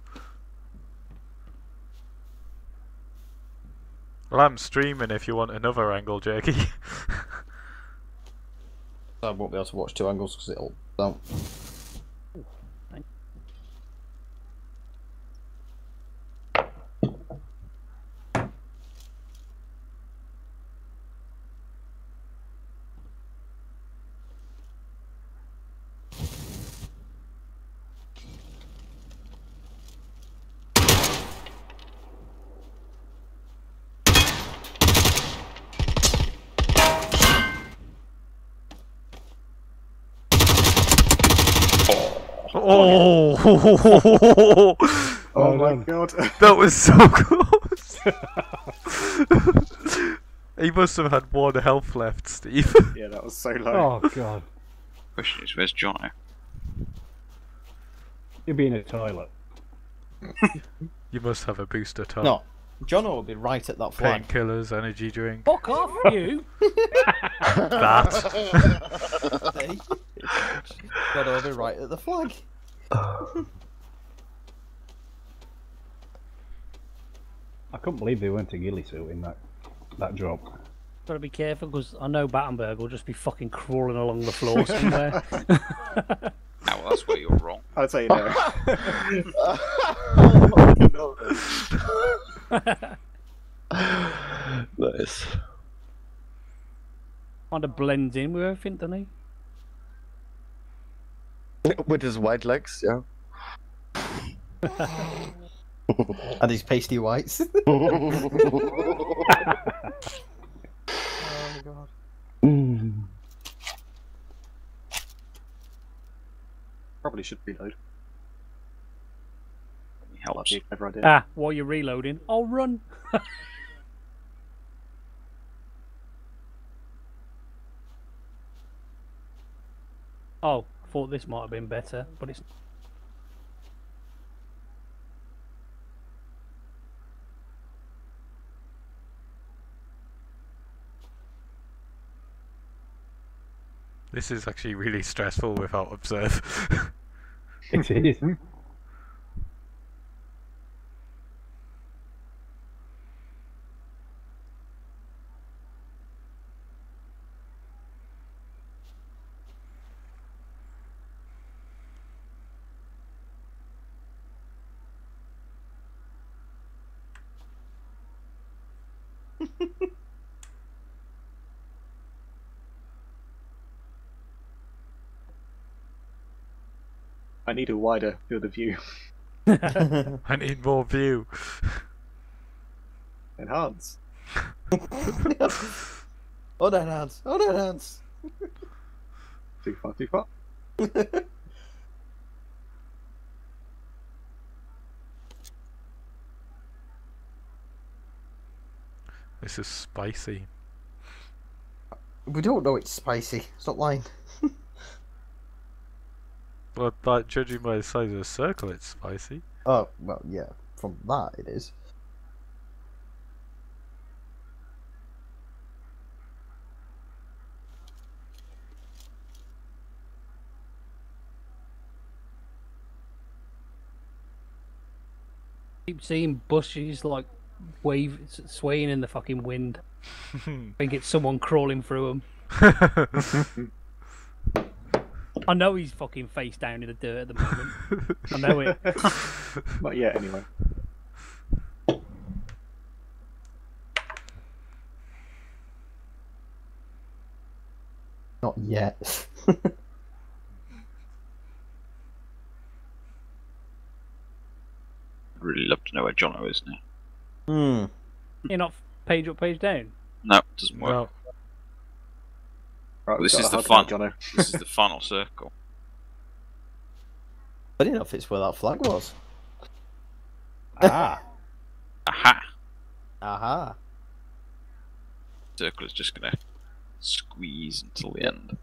Well, I'm streaming if you want another angle, Jerky. I won't be able to watch two angles because it'll don't. Oh! Oh, my done. god. (laughs) that was so close. he must have had one health left, Steve. (laughs) yeah, that was so low. Oh god, Question is, where's Jono? you'll be in a toilet. you must have a booster top. No, John will be right at that flag. Painkillers, energy drink. Fuck off, you. (laughs) That. Hey. John will be right at the flag. I couldn't believe they weren't a ghillie suit in that that drop. Gotta be careful because I know Battenberg will just be fucking crawling along the floor (laughs) somewhere. (laughs) Oh, well, that's where you're wrong. I'll tell you now. nice. kind of blends in with everything, doesn't he? (laughs) With his white legs, yeah. (laughs) And his pasty whites. Oh my god. Mm. Probably should reload. He Might helps. be a clever idea. Ah, while you're reloading, I'll run. (laughs) oh, I thought this might have been better, but it's. This is actually really stressful without observe. It is. I need a wider field of view. (laughs) I need more view. Enhance. Oh, that hands. Oh, that hands. Too far, too far. This is spicy. We don't know it's spicy. Stop lying. Well, like, judging by the size of the circle, it's spicy. Oh, well, yeah. From that, it is. keep seeing bushes like wave swaying in the fucking wind. I (laughs) think it's someone crawling through them. (laughs) I know he's fucking face down in the dirt at the moment. I know it. (laughs) Not yet, anyway. Not yet. (laughs) I'd really love to know where Jono is now. Hmm. You're not page up, page down. No, it doesn't work. well, Right, This is got the a hard fun. time, This is the final circle. (laughs) Funny enough, it's where that flag was. Ah, (laughs) Aha! Aha. Circle is just gonna squeeze until the end.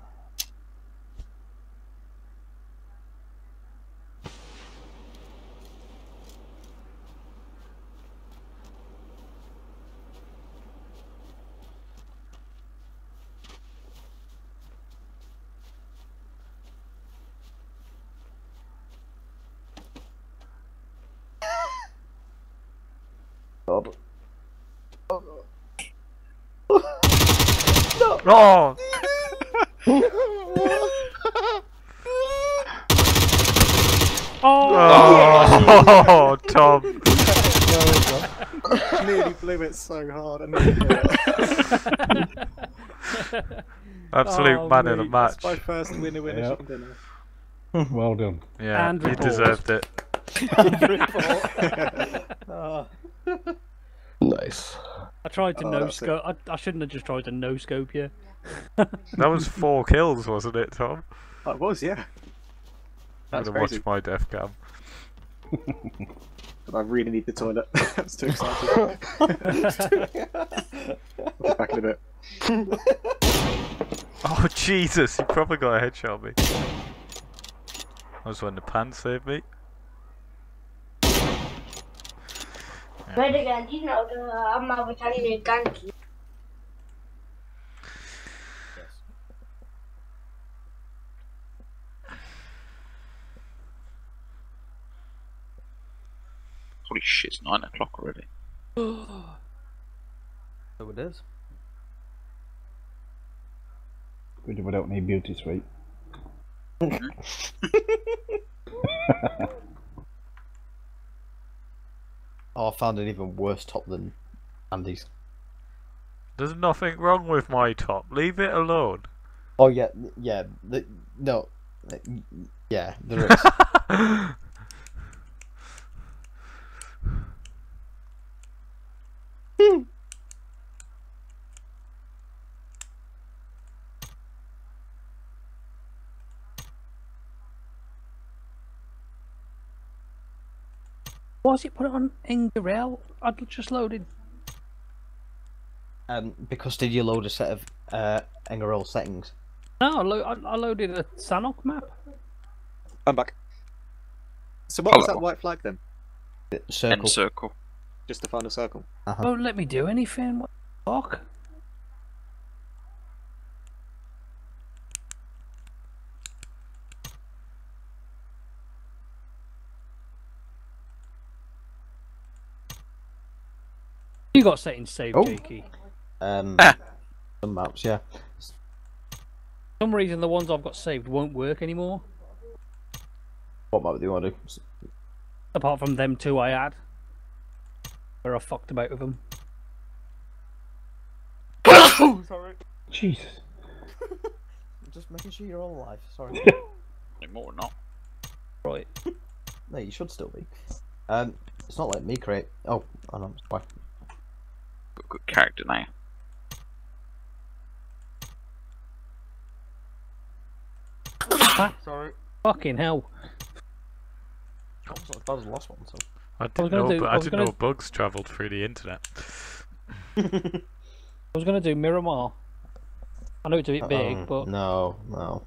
God. oh, oh, Tom. (laughs) Nearly blew it so hard. I nearly it. Absolute Oh, man in a mate, match. That's my first winner winner Yep. dinner. (laughs) well done. Yeah, And he report. deserved it. (laughs) Oh. Nice. I tried to Oh, no scope. I, I shouldn't have just tried to no scope you. That was four kills, wasn't it, Tom? Oh, it was, yeah. I'm That's gonna watch my death cam. But I really need the toilet. (laughs) (laughs) That's too exciting. (laughs) I'll be back in a bit. Oh Jesus! You probably got a headshot on me. That was when the pan saved me. But again, you know, I'm over telling you, Holy shit, it's nine o'clock already. (gasps) So it is. Good if I don't need beauty suite. (laughs) Oh, I found an even worse top than Andy's. There's nothing wrong with my top. Leave it alone. Oh yeah, yeah. The, no, uh, y- y- yeah, there is. (laughs) (laughs) Why has it put it on Erangel? I'd just loaded. um, because did you load a set of uh, Erangel settings? No, I, lo- I, I loaded a Sanhok map. I'm back. So what was that white flag then? Circle. End circle. Just the final circle. Uh-huh. Won't let me do anything. What the fuck? You got settings saved, Oh. Jakey. Um, Ah. some maps, yeah. For some reason, the ones I've got saved won't work anymore. What map do you want to do? Apart from them two I had where I fucked about with him. (coughs) sorry. Jesus. (laughs) Just making sure you're all alive. Sorry. (laughs) Anymore or not? Right. No, you should still be. Um, it's not like me create. Oh, I know. Why? Got a good character now. Sorry. Fucking hell. I was the last one, so. I didn't gonna know, do- but I I didn't gonna- know bugs travelled through the internet. (laughs) I was gonna do Miramar. I know it's a bit big, Um, but No, no.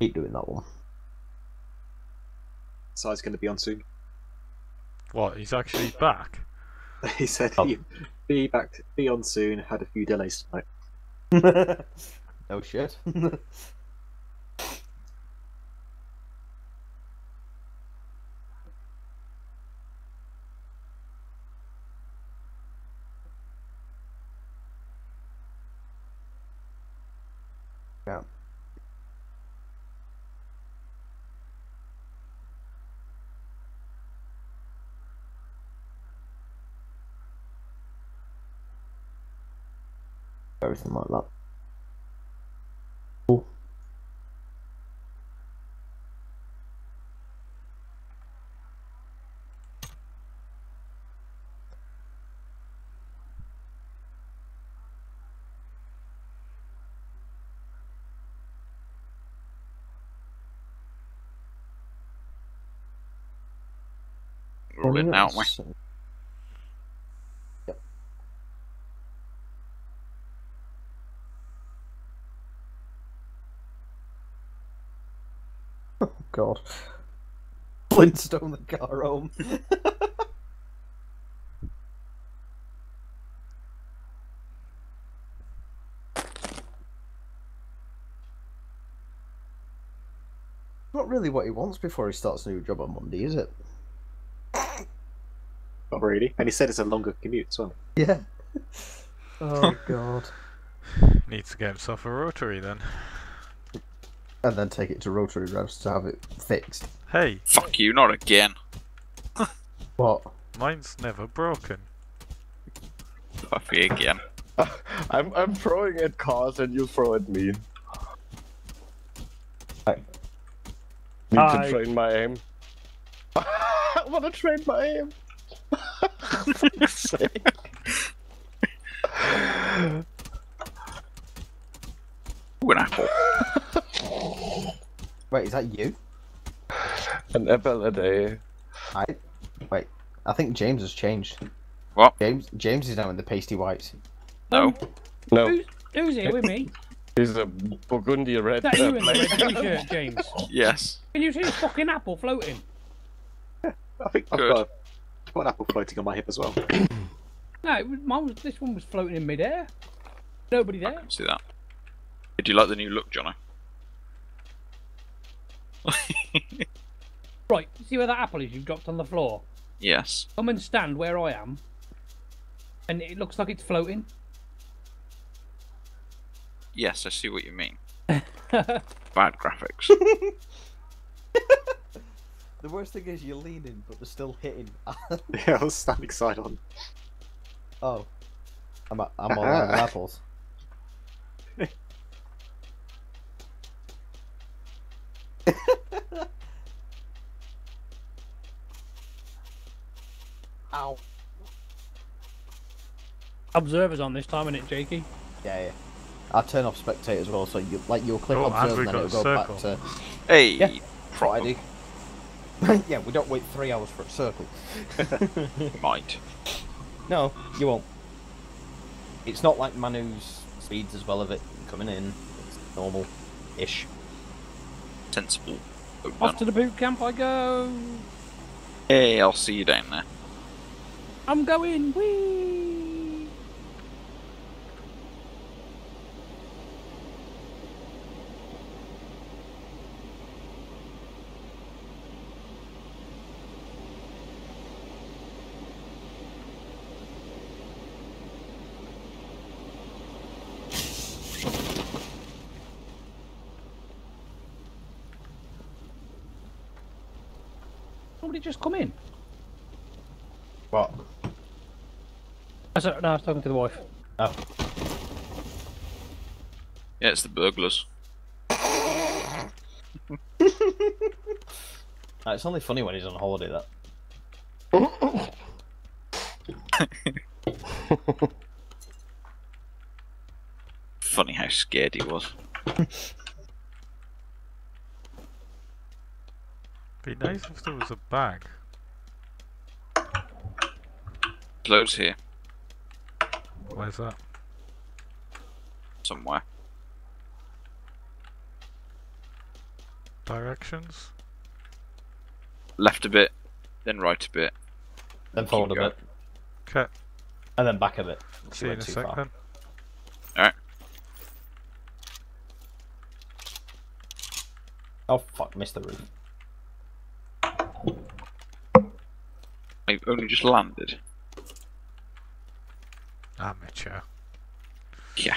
Keep doing that one. Side's going to be on soon. What? He's actually back. (laughs) He said Oh. he'd be back, be on soon. Had a few delays tonight. (laughs) no shit. yeah. Everything like that. Cool. We're in now, aren't we? Yes. Yep. Oh god. Flintstone the car home. (laughs) Not really what he wants before he starts a new job on Monday, is it? Not really. And he said it's a longer commute as well. Yeah. (laughs) Oh god. (laughs) Needs to get himself a rotary then. And then take it to Rotary Revs to have it fixed. Hey, Fuck you, not again. What? mine's never broken. Puffy again. (laughs) I'm I'm throwing at cars and you throw at me. I Need Hi. to train my aim. I (laughs) wanna train my aim. For fuck's sake. Ooh, an apple. Wait, is that you? (sighs) An apple a day. I wait. I think James has changed. What? James James is now in the pasty whites. No. No, who's, who's here with me? (laughs) he's a Burgundy red. That you in the black. red t-shirt, (laughs) James? Yes. Can you see this fucking apple floating? I think I've got, I've got an apple floating on my hip as well. (clears throat) No, mine was, this one was floating in midair. Nobody I there. can see that. Did you like the new look, Jono? (laughs) Right, you see where that apple is you've dropped on the floor? yes. Come and stand where I am. And it looks like it's floating. Yes, I see what you mean. (laughs) Bad graphics. (laughs) The worst thing is you're leaning, but they're still hitting. yeah, I was standing side on. oh, I'm a- I'm all out of apples. (laughs) Ow. Observers on this time, innit, Jakey? Yeah, yeah. I'll turn off spectate as well, so you like you'll click Oh, observe we and then got it'll a go back circle. to hey, Yeah. what I proper do. (laughs) yeah, we don't wait three hours for a circle. (laughs) might. No, you won't. It's not like Manu's speeds as well of it coming in. It's normal-ish. Sensible. Off to the boot camp I go. Hey, I'll see you down there. I'm going. Whee! Somebody just come in. What? I said, no, I was talking to the wife. Oh. Yeah, it's the burglars. (laughs) Uh, It's only funny when he's on holiday. That. (laughs) funny how scared he was. (laughs) Be nice if there was a bag. Loads here Where's that? somewhere. Directions? Left a bit, then right a bit. Then forward a bit, Okay, and then back a bit. see you in a went sec far. then. Alright. Oh fuck, missed the roof. I only just landed. Amateur. Yeah.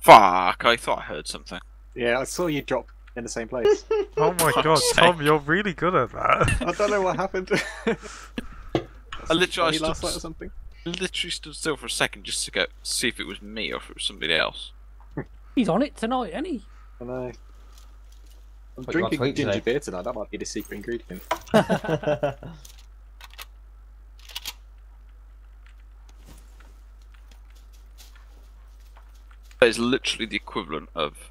Fuck, I thought I heard something. Yeah, I saw you drop in the same place. (laughs) Oh my Fuck's god, sake. Tom, you're really good at that. I don't know what happened. I literally, I Funny last stood, night or something. Literally stood still for a second just to go see if it was me or if it was somebody else. He's on it tonight, ain't he? I know. I'm Put drinking tweet ginger today. beer tonight. That might be the secret ingredient. (laughs) That is literally the equivalent of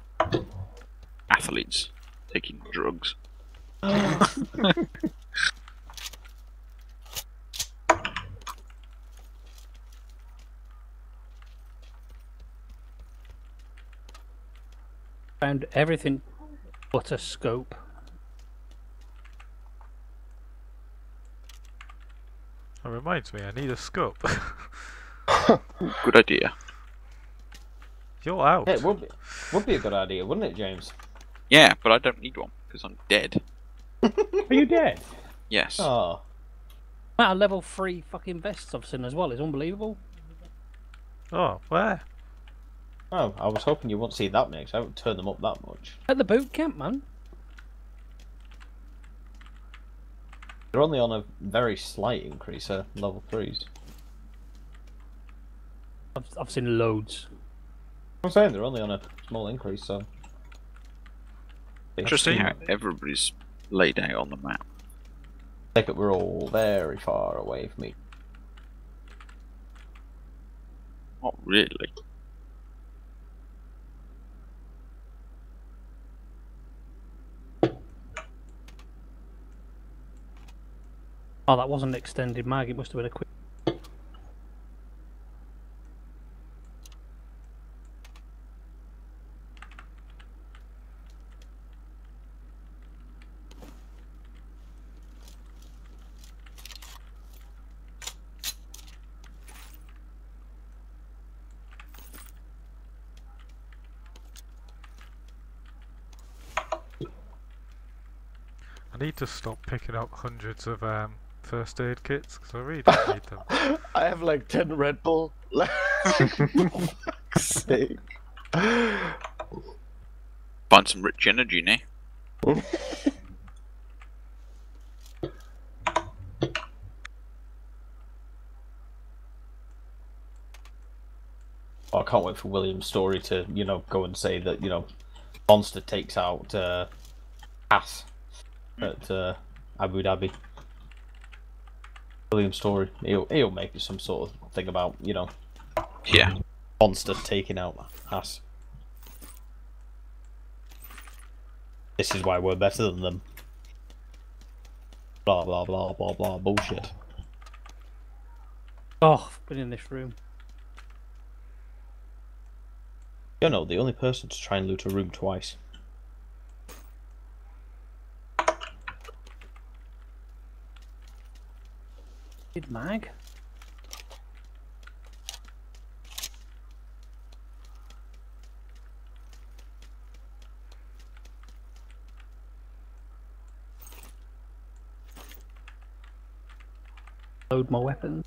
athletes taking drugs. (laughs) (laughs) Found everything but a scope. That reminds me, I need a scope. (laughs) Good idea. you're out. it would be, would be a good idea, wouldn't it, James? Yeah, but I don't need one because I'm dead. (laughs) Are you dead? Yes. Oh, Amount of level three fucking vests I've seen as well is unbelievable. Oh, where? Oh, I was hoping you wouldn't see that many. 'cause I haven't turned them up that much. At the boot camp, man. They're only on a very slight increase, uh, level threes. I've, I've seen loads. I'm saying they're only on a small increase, so. Interesting how everybody's laid out on the map. Take it we're all very far away from me. Not really. Oh, that wasn't extended mag. It must have been a quick. I need to stop picking up hundreds of um, first aid kits because I really don't need them. (laughs) I have like 10 Red Bull. (laughs) For fuck's sake. Find some Rich Energy, ne? Oh, I can't wait for William Storey to, you know, go and say that, you know, Monster takes out uh, Haas at uh, Abu Dhabi. William Storey. He'll, he'll make it some sort of thing about, you know, Yeah. Monster taking out Haas. This is why we're better than them. Blah blah blah blah blah bullshit. Oh, I've been in this room. You're not the only person to try and loot a room twice. Did mag? Load my weapons.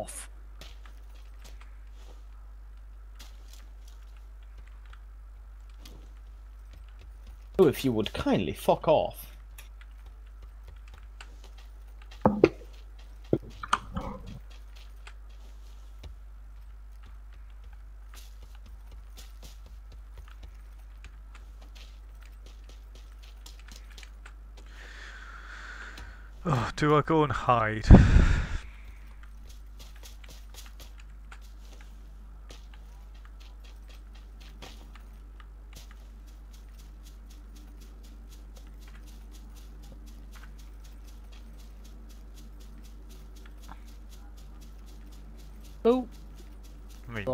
Off. Oh, if you would kindly fuck off. Oh, do I go and hide? Oh, I mean,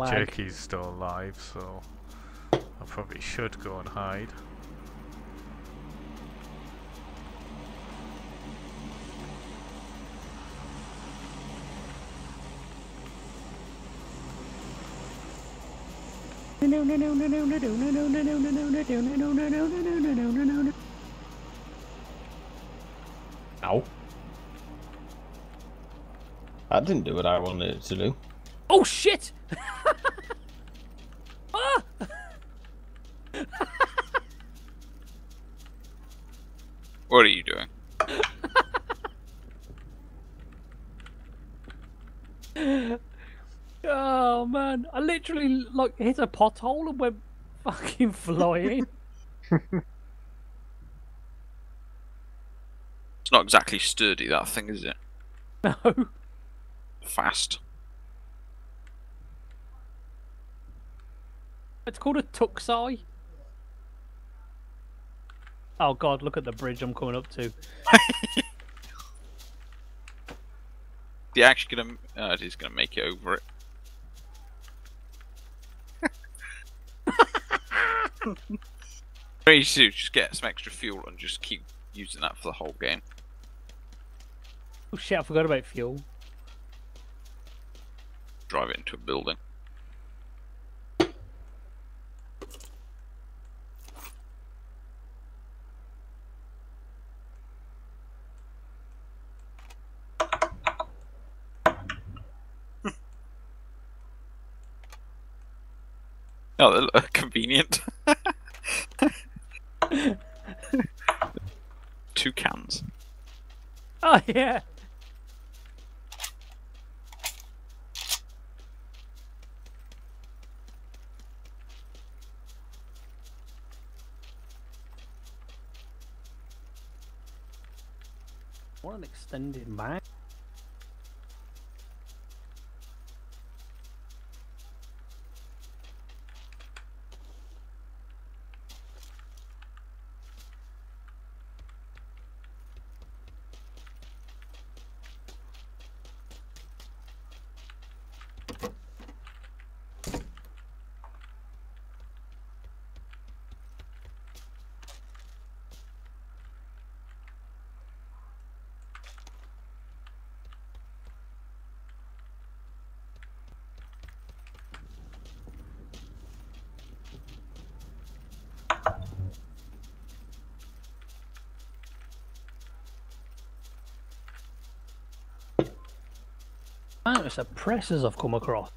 Lag. Jakey's still alive, so I probably should go and hide. Ow. That didn't do what I wanted it to do. oh shit! (laughs) ah! What are you doing? Oh man, I literally like hit a pothole and went fucking flying. (laughs) It's not exactly sturdy, that thing, is it? (laughs) no. Fast. It's called a Tukshai. Oh god, look at the bridge I'm coming up to. (laughs) You're actually gonna. Uh, it is gonna make it over it. (laughs) Very you do, just get some extra fuel and just keep using that for the whole game. Oh shit, I forgot about fuel. Drive it into a building. Oh, (laughs) convenient. Two cans. Oh yeah. What an extended mag. Amount of suppressors I've come across.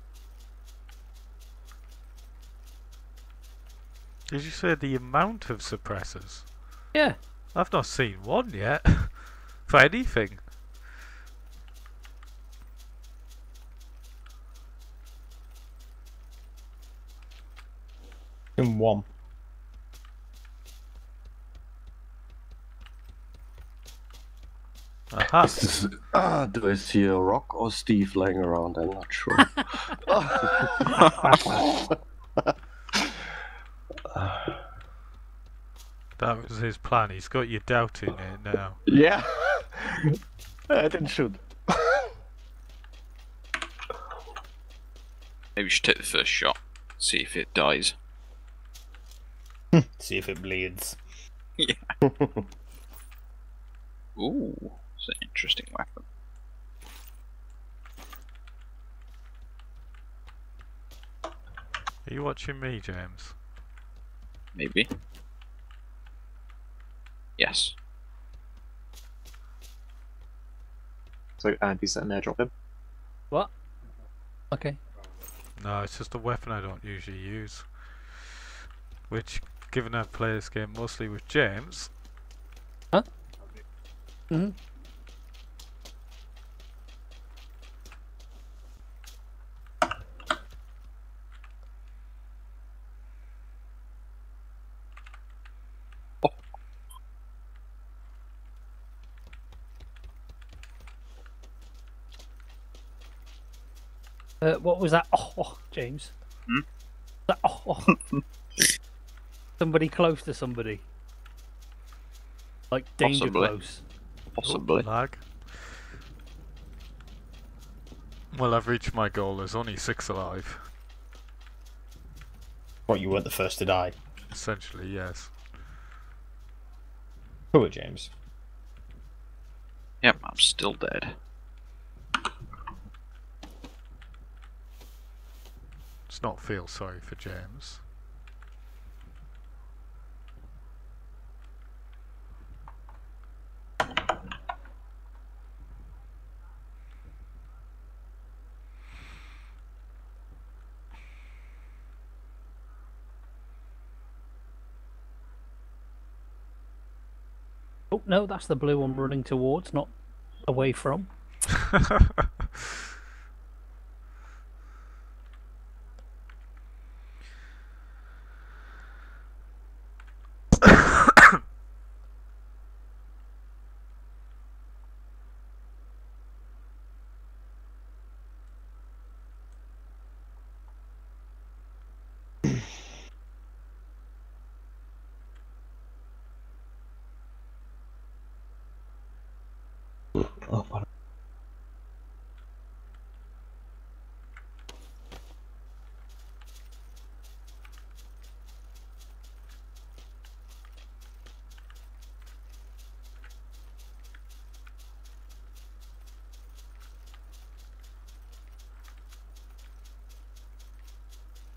Did you say the amount of suppressors? Yeah. I've not seen one yet. (laughs) For anything. In one. Aha. Is this, ah, do I see a rock or Steve laying around? I'm not sure. (laughs) (laughs) That was his plan. He's got you doubting it now. yeah. (laughs) I didn't shoot. Maybe you should take the first shot. See if it dies. See if it bleeds. Yeah. Ooh, it's an interesting weapon. Are you watching me, James? Maybe. Yes. So Andy's an airdrop him. What? Okay. No, it's just a weapon I don't usually use. Which, given I play this game mostly with James, Huh? hmm Uh, what was that? Oh, oh James. Hmm? That, oh, oh. (laughs) somebody close to somebody. Like danger Possibly. close. Possibly. lag. Well, I've reached my goal. There's only six alive. What, you weren't the first to die? Essentially, yes. Who are James? Yep, I'm still dead. Not feel sorry for James. Oh no, that's the blue I'm running towards, not away from. (laughs) Oh, pardon.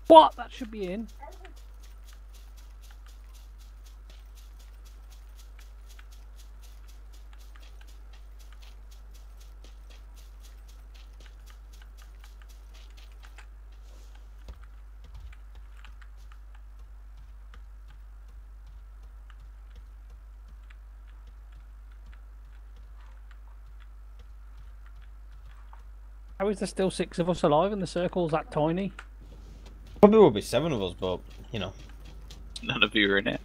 What? That should be in. How is there still six of us alive and the circle's that tiny? Probably will be seven of us, but, you know. None of you are in it.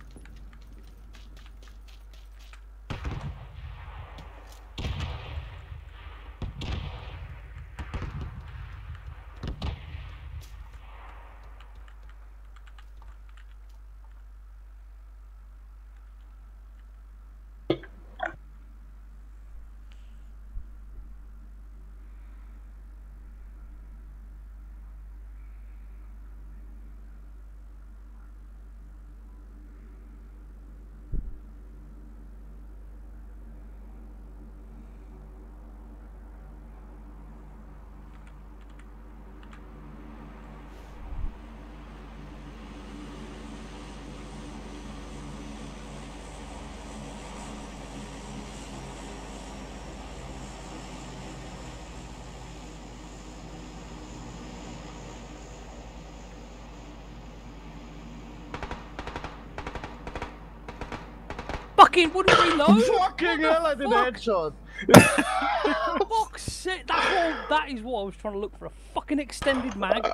(laughs) Fucking wouldn't reload! Fucking hell, I did a fuck? headshot. (laughs) Fuck's sake! That's what, that is what I was trying to look for. A fucking extended mag. (laughs)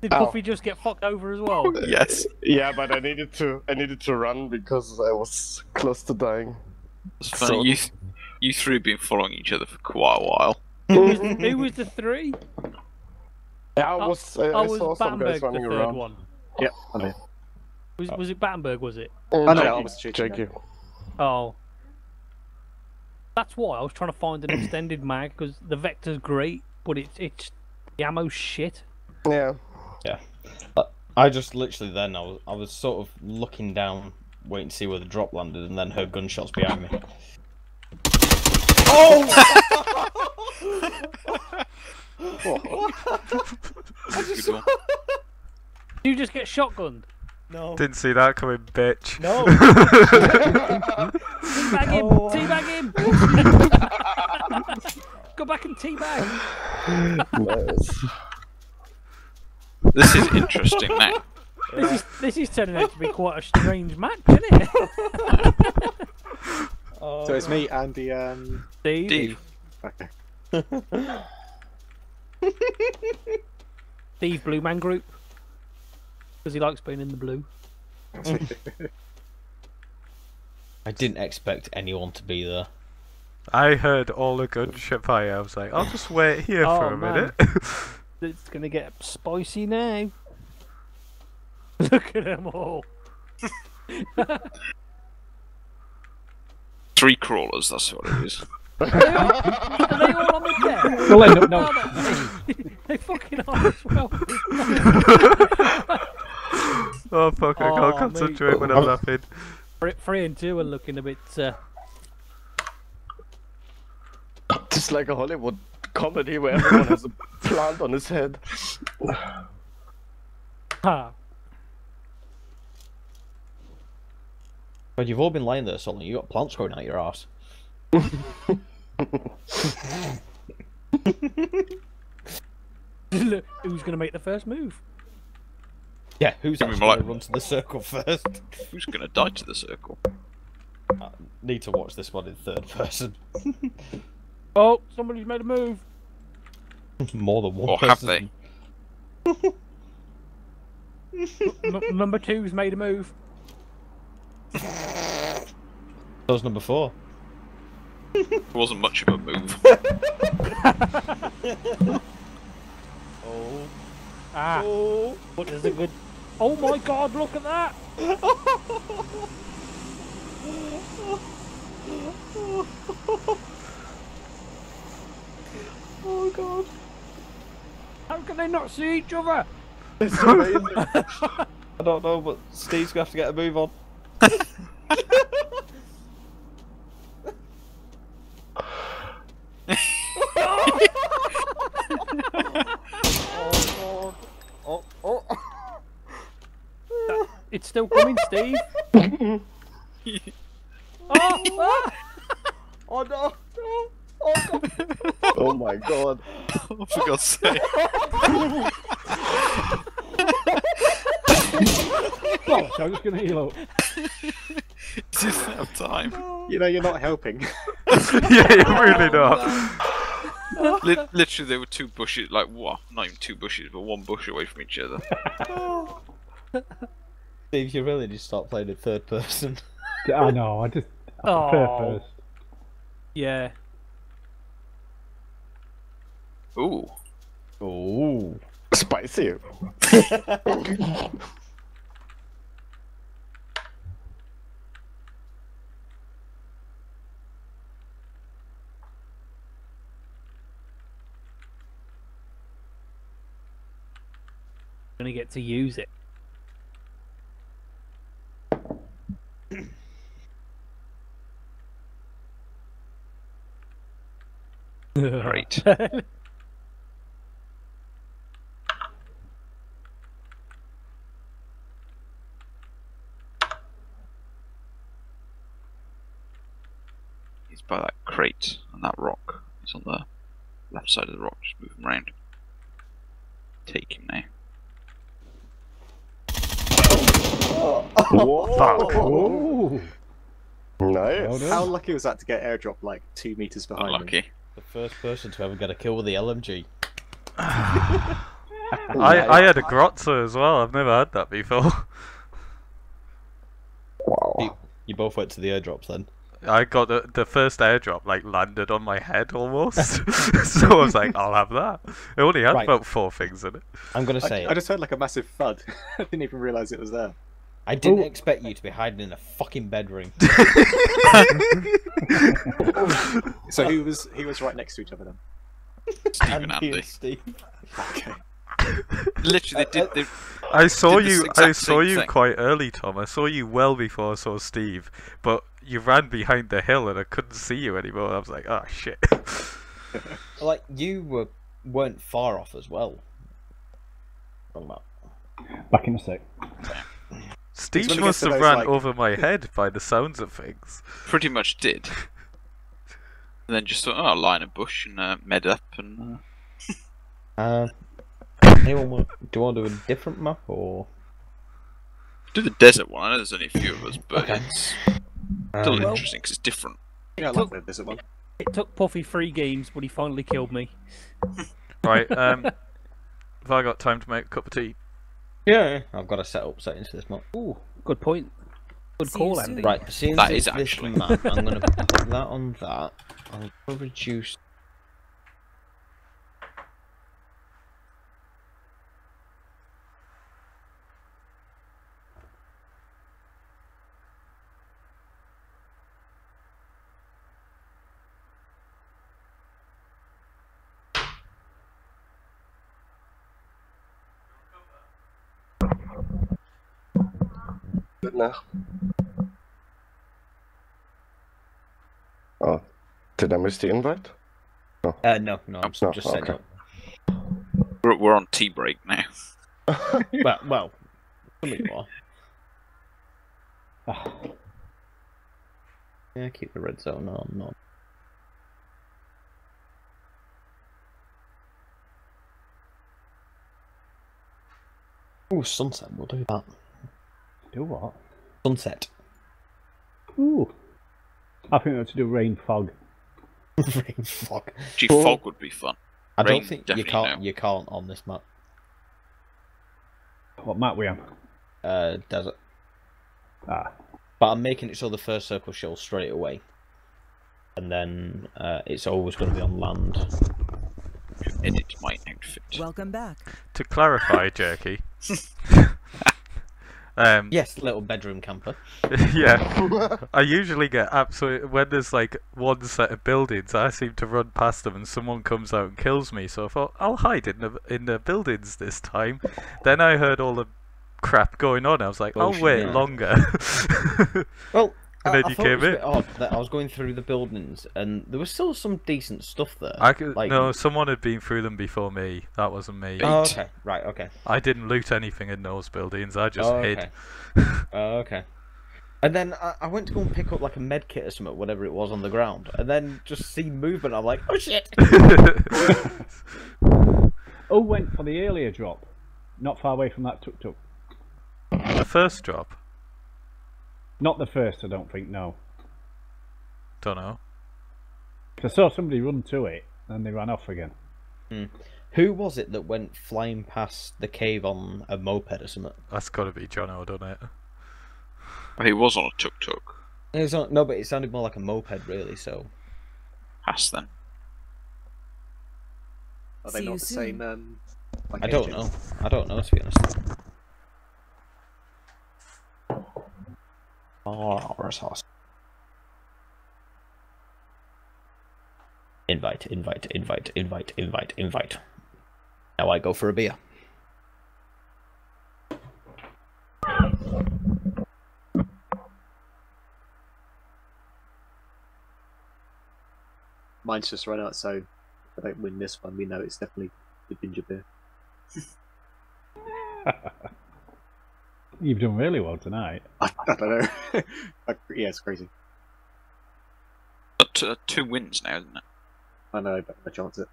Did Buffy just get fucked over as well? yes. Yeah, but I needed to. I needed to run because I was close to dying. It's funny, you, th- you three have been following each other for quite a while. who, was the, who was the three? Yeah, I was. I, Oh, I was saw some Battenberg guys the running third around. one? Yeah, I mean, Was, oh. was it Battenberg? Was it? Uh, oh, no, Jakey, I was cheating. Jakey. Oh. That's why I was trying to find an extended mag because the vector's great, but it's it's the ammo's shit. Yeah. Yeah. Uh, I just literally then, I was, I was sort of looking down, waiting to see where the drop landed, and then her gunshots behind me. Oh! (laughs) (laughs) (laughs) Good one. You just get shotgunned. No. Didn't see that coming, bitch. No. (laughs) Teabag him! Teabag him! (laughs) Go back and teabag teabag. (laughs) This is interesting now. This is this is turning out to be quite a strange match, isn't it? Oh, So it's me, Andy, and um, Steve. Steve. okay. Steve Blue Man Group. Because he likes being in the blue. (laughs) I didn't expect anyone to be there. I heard all the gunshot fire. I was like, I'll just wait here Oh, for a man. minute. (laughs) It's gonna get spicy now. (laughs) Look at them all. Three crawlers, that's what it is. Are they all on the deck? They'll end up no. They? they fucking are as well. (laughs) oh fuck! I Oh, can't mate. concentrate when I'm laughing. Three- Three and two are looking a bit. Uh, Just like a Hollywood comedy where everyone has a (laughs) plant on his head. ha. But you've all been lying there so long, you got plants growing out of your ass. Look, (laughs) Who's gonna make the first move? Yeah, who's Give actually going to light. run to the circle (laughs) first? Who's gonna die to the circle? I Need to watch this one in third person. (laughs) Oh, somebody's made a move. (laughs) More than one Or have person. they? Number two's made a move. That was number four. It wasn't much of a move. Oh. Ah, Oh. but there's a good. Oh my God! Look at that. Oh god. How can they not see each other? It's (laughs) amazing. I don't know, but Steve's gonna have to get a move on. (laughs) (laughs) oh god. Oh, oh. It's still coming, Steve. (laughs) oh, ah! Oh no. (laughs) no. Oh god. oh my god. (laughs) For God's sake. Oh, so I'm just gonna heal up. Didn't have time. You know, you're not helping. yeah, you're really not. Li- literally, there were two bushes, like what? Not even two bushes, but one bush away from each other. Steve, you really need to start playing in third person. (laughs) I know. I just I prefer Oh. first. Yeah. Ooh. Oh. Spicy. (laughs) Gonna get to use it. Great. (laughs) He's by that crate and that rock. He's on the left side of the rock. Just move him around. Take him now. Ooh. Nice. Well done. How lucky was that to get airdrop like two meters behind me? Unlucky. The first person to ever get a kill with the LMG. (sighs) I I had a Groza as well. I've never had that before. Wow. You, you both went to the airdrops then. I got the, the first airdrop like landed on my head almost, (laughs) so I was like, I'll have that. It only had Right. about four things in it. I'm gonna I, say I just heard like a massive thud. (laughs) I didn't even realise it was there. I didn't Oh. expect you to be hiding in a fucking bedroom. (laughs) So who was he was right next to each other then? Steve and Andy Andy. and Steve. Okay. Literally, they uh, uh, did. They, I saw did you. I saw you thing. quite early, Tom. I saw you well before I saw Steve, but you ran behind the hill and I couldn't see you anymore. I was like, oh shit. (laughs) Like you were weren't far off as well. Wrong map. Back in a sec. Steve it must have those, ran like- over my head by the sounds of things. pretty much did. And then just thought, oh, I'll line a bush and uh, med up and. Uh... Uh, anyone want, do you want to do a different map or? Do the desert one. I know there's only a few of us, but Okay. it's still Um, interesting because it's different. Yeah, I It like took- the desert one. It took Puffy three games, but he finally killed me. Right. Um, (laughs) have I got time to make a cup of tea? Yeah, yeah, I've got to set up settings for this map. Ooh, good point. Good See call, Andy. Right, seeing That this, is this actually- map, I'm going (laughs) to put that on that. I'm going to reduce. Good enough. Oh, did I miss the invite? Uh, no, no, I'm No, just setting okay. up. We're, we're on tea break now. (laughs) Well, well, some of you are. Ah, Yeah, keep the red zone on. No. Ooh, sunset. We'll do that. do what? Sunset. Ooh. I think that's to do rain fog. (laughs) Rain fog. Gee, Cool. fog would be fun. I don't think you can't. no. You can't on this map. What map we on? Uh, desert. Ah, But I'm making it so the first circle shows straight away, and then uh, it's always going to be on land. Edit my outfit. Welcome back. To clarify, Jerky. (laughs) um, Yes, little bedroom camper. (laughs) yeah. I usually get absolute when there's like one set of buildings. I seem to run past them, and someone comes out and kills me. So I thought I'll hide in the in the buildings this time. Then I heard all the crap going on. I was like, I'll Bullshit, wait yeah. longer. (laughs) Well, And I, then I you thought it came was a in. bit odd that I was going through the buildings, and there was still some decent stuff there. I could, Like- no, someone had been through them before me. That wasn't me. Oh, okay, right, okay, I didn't loot anything in those buildings. I just oh, hid. okay. (laughs) oh, okay. And then I, I went to go and pick up like a med kit or something, whatever it was on the ground, and then just see movement. I'm like, oh shit! (laughs) Oh, went for the earlier drop. Not far away from that tuk tuk. the first drop. Not the first, I don't think, no. Don't know. 'Cause I saw somebody run to it, and they ran off again. Who was it that went flying past the cave on a moped or something? That's got to be Jono, don't it? Oh, he was on a tuk tuk. It was no, but it sounded more like a moped, really. So Pass then. Are they See not the soon. same? Um, like I don't agents? know. I don't know to be honest. Oh, horse horse. Invite, invite, invite, invite, invite, invite. Now I go for a beer. Mine's just run out, so if I don't win this one, we know it's definitely the ginger beer. (laughs) You've done really well tonight. I, (laughs) I don't know. (laughs) Like, yeah, it's crazy. But uh, two wins now, isn't it? I know, but I chance it.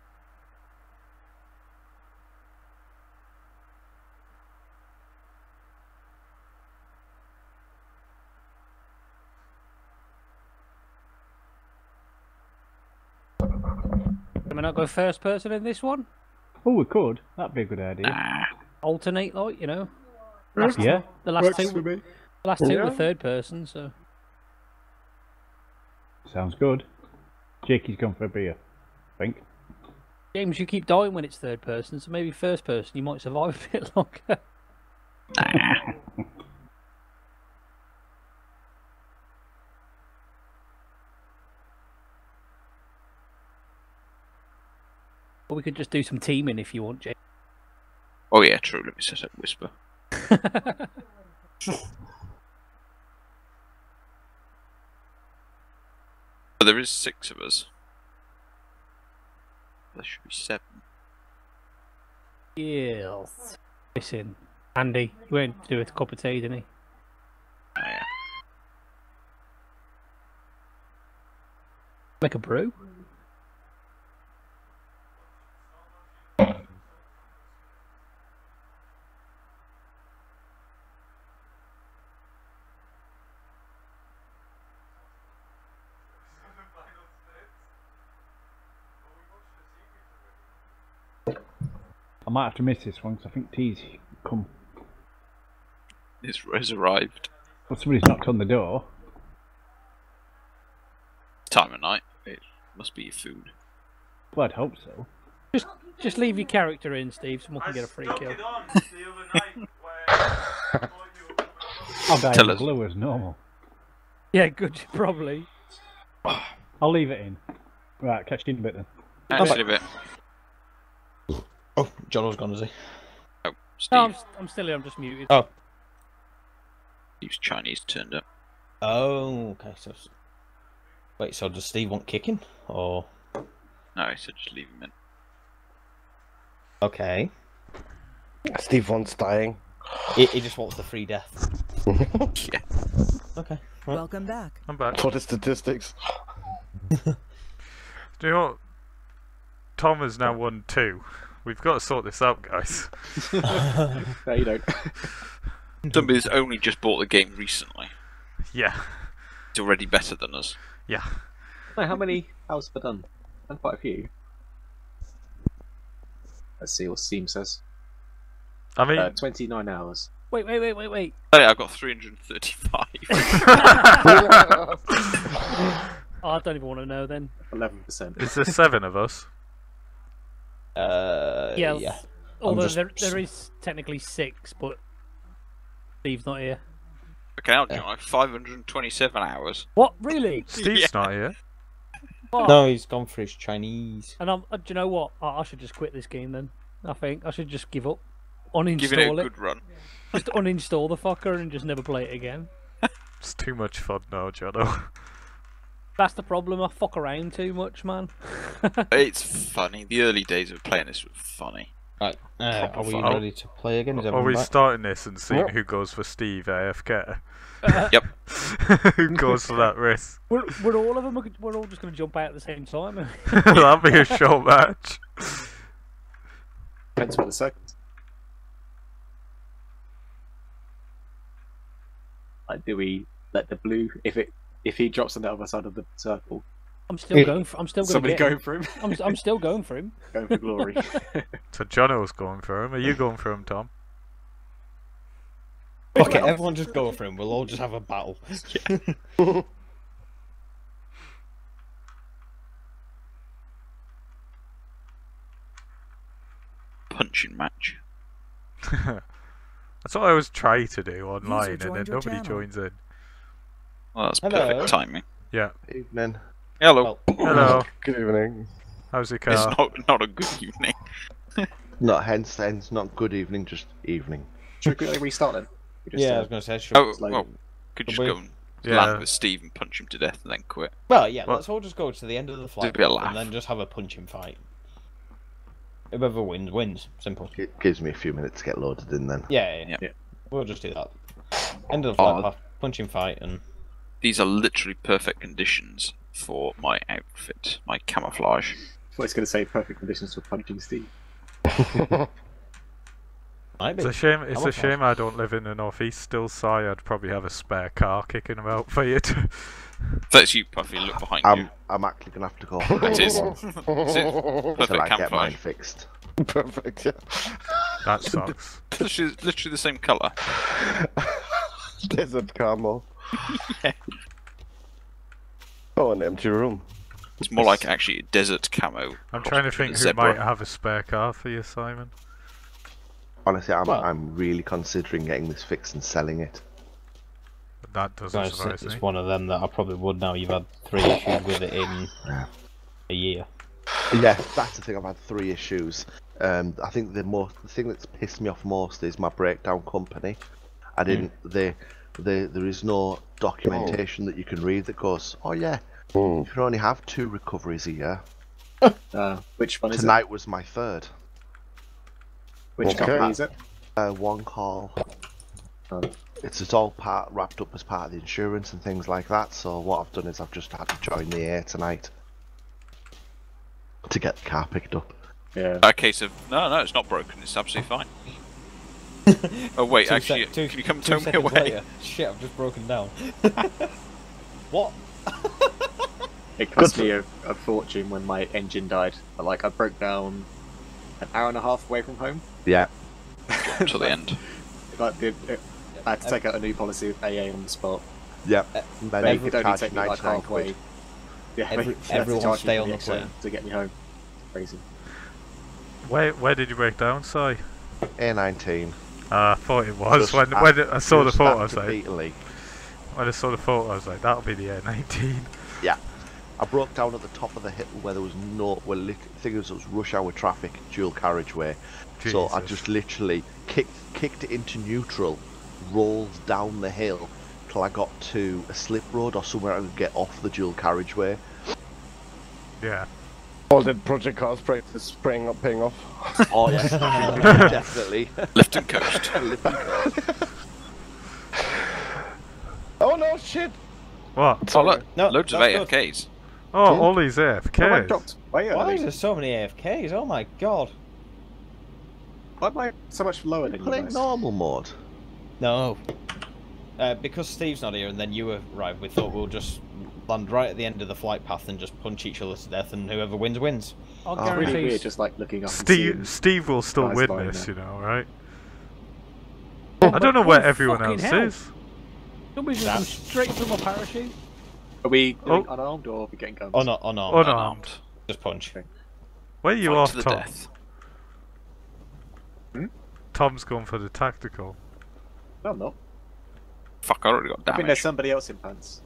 Can we not go first person in this one? Oh, we could. That'd be a good idea. Nah. Alternate, like you know. Last, Yeah. The last two, the last two Yeah. were third person, so Sounds good. Jakey's gone for a beer. I think. James, you keep dying when it's third person, so maybe first person you might survive (laughs) a bit longer. Or we could just do some teaming if you want, James. Oh yeah, true. Let me set up whisper. But there is six of us. There should be seven. yes. Listen, Andy, he went to do a cup of tea, didn't he? Oh, yeah. Make a brew. I might have to miss this one because I think T's come. It's, it's arrived. Well, somebody's knocked on the door. Time of night. It must be your food. Well, I'd hope so. Just just leave your character in, Steve. Someone can get a free kill. (laughs) I'll die Tell in us. blue as normal. Yeah, good. (laughs) Probably. I'll leave it in. Right, catch you in a bit then. Actually, a bit. Oh, Jono's gone, is he? Oh, Steve. No, I'm, I'm still here. I'm just muted. Oh. Steve's Chinese turned up. Oh, okay. So, wait. So does Steve want kicking, or No, I said just leave him in. okay? Steve wants dying. He, he just wants the free death. (laughs) Yeah. Okay. Welcome back. I'm back. For the statistics. Do you know what? Tom has now won two. We've got to sort this out, guys. (laughs) (laughs) No, you don't. (laughs) Somebody's only just bought the game recently. Yeah, It's already better than us. yeah. no, how many hours have I done? Done quite a few. Let's see what Steam says. I mean, Uh, 29 hours. Wait, wait, wait, wait, wait. Hey, I've got 335. Oh, I don't even want to know then. 11%. is there seven of us? Uh, Yeah. yeah. Although just- there, there is technically six, but Steve's not here. okay, I'll join. 527 hours. What? Really? (laughs) Steve's Yeah. not here. What? No, he's gone for his Chinese. And I'm, uh, do you know what? I, I should just quit this game then. I think I should just give up, uninstall Giving it a it, good run. just uninstall the fucker and just never play it again. It's too much fun now, Jono. (laughs) That's the problem. I fuck around too much, man. (laughs) It's funny. The early days of playing this were funny. Right. Uh, are we fun. ready to play again? Is Are we back? starting this and seeing Yep. who goes for Steve AFK? (laughs) Yep. (laughs) who goes for that risk? We're, we're all of them. We're all just going to jump out at the same time. That'll be a short match. Depends what the seconds. Like, do we let the blue if it if he drops on the other side of the circle? I'm still going. For, I'm still going to Somebody get. him. going for him, I'm, I'm still going for him. (laughs) going for glory. (laughs) So Jono's going for him. Are you going for him, Tom? Okay, everyone just go for him. We'll all just have a battle. (laughs) Punching match. That's what I always try to do online, and then nobody channel. joins in. Well, that's Hello. perfect timing. Yeah. Evening. Hello. Well, Hello. (laughs) Good evening. How's your It's not not a good evening. (laughs) Not hence, hence, not good evening, just evening. Should we quickly restart then? We just, yeah, I uh, was going to say. Should... Oh, like- well, could you just we- go and Yeah. land with Steve and punch him to death and then quit? Well, yeah. What? Let's all just go to the end of the flag bit of and then just have a punching fight. Whoever wins wins. Simple. It gives me a few minutes to get loaded in then. Yeah, yeah. Yeah. Yeah. We'll just do that. End of the flag Oh. path, punching fight, and These are literally perfect conditions for my outfit, my camouflage. I was going to say perfect conditions for punching Steve. (laughs) It's a shame. It's a shame I don't live in the northeast still, Si. I'd probably have a spare car kicking about for you. To... (laughs) That's you, Puffy. Look behind I'm, you. I'm actually gonna have to go (laughs) It is. until Perfect I get mine camouflage. fixed. Perfect. Yeah. That sucks. literally, literally the same colour. Desert camo. Oh, an empty room. It's more like actually a desert camo. I'm trying to think a who zebra. might have a spare car for you, Simon. Honestly, I'm Well- I'm really considering getting this fixed and selling it. That doesn't Guys, surprise it's me. one of them that I probably would now. You've had three issues with it in a year. Yeah, that's the thing. I've had three issues. Um, I think the most the thing that's pissed me off most is my breakdown company. I didn't. They, they, there is no documentation that you can read that goes, oh yeah, you can only have two recoveries a year. (laughs) Uh, which one is Tonight was my third. Which Okay. company is it? Uh, one call. Oh. It's it's all part wrapped up as part of the insurance and things like that. So what I've done is I've just had to join the air tonight. to get the car picked up. Yeah. A case of no, no, it's not broken. It's absolutely fine. (laughs) oh wait, Two actually, sec- two- can you come two tow me seconds away? later, shit, I've just broken down. (laughs) what? It (laughs) cost me a, a fortune when my engine died. But, like I broke down an hour and a half away from home. Yeah. to the end. Like the, I had to take out a new policy with AA on the spot. Yeah. Uh, And But then it you could only take me like 99 halfway. quid. Yeah, Every- they- they to everyone charge me stay on the the plane. to get me home. Crazy. Where where did you break down, Si? A19. Ah, I thought it was. When when I saw the photo, I was like, when I saw the photo, I was like, that'll be the A19. Yeah. I broke down at the top of the hill where there was no, where lit- it was, it was rush hour traffic, dual carriageway. So I just literally kicked kicked it into neutral, rolled down the hill till I got to a slip road or somewhere I could get off the dual carriageway. Yeah. All the project cars spray, spraying up, paying off. (laughs) Oh yes, (laughs) definitely. (laughs) Lift and coast. Oh no, shit! What? Oh look, No, loads of that's good. AFKs. Oh, all these Oh, I AFKs. dropped way Why early. is there so many AFKs? Oh my god. Why am I so much lower than you Playing guys? normal mode. No. Uh, because Steve's not here and then you arrived, we thought we'll just land right at the end of the flight path and just punch each other to death, and whoever wins wins. I'll ah, Oh, It's really weird, just like looking up Steve seeing. Steve will still win this, there. you know, right? Oh, I don't know where Oh, everyone else fucking hell. is. Somebody's just come straight through my parachute. Are we oh. doing Oh. unarmed or are we getting guns? Oh no, oh no, Unarmed. just punch. Where are you Fight off, to the Tom? death. Hmm? Tom's gone for the tactical. No, I'm not. Fuck, I already got I think there's somebody else in pants.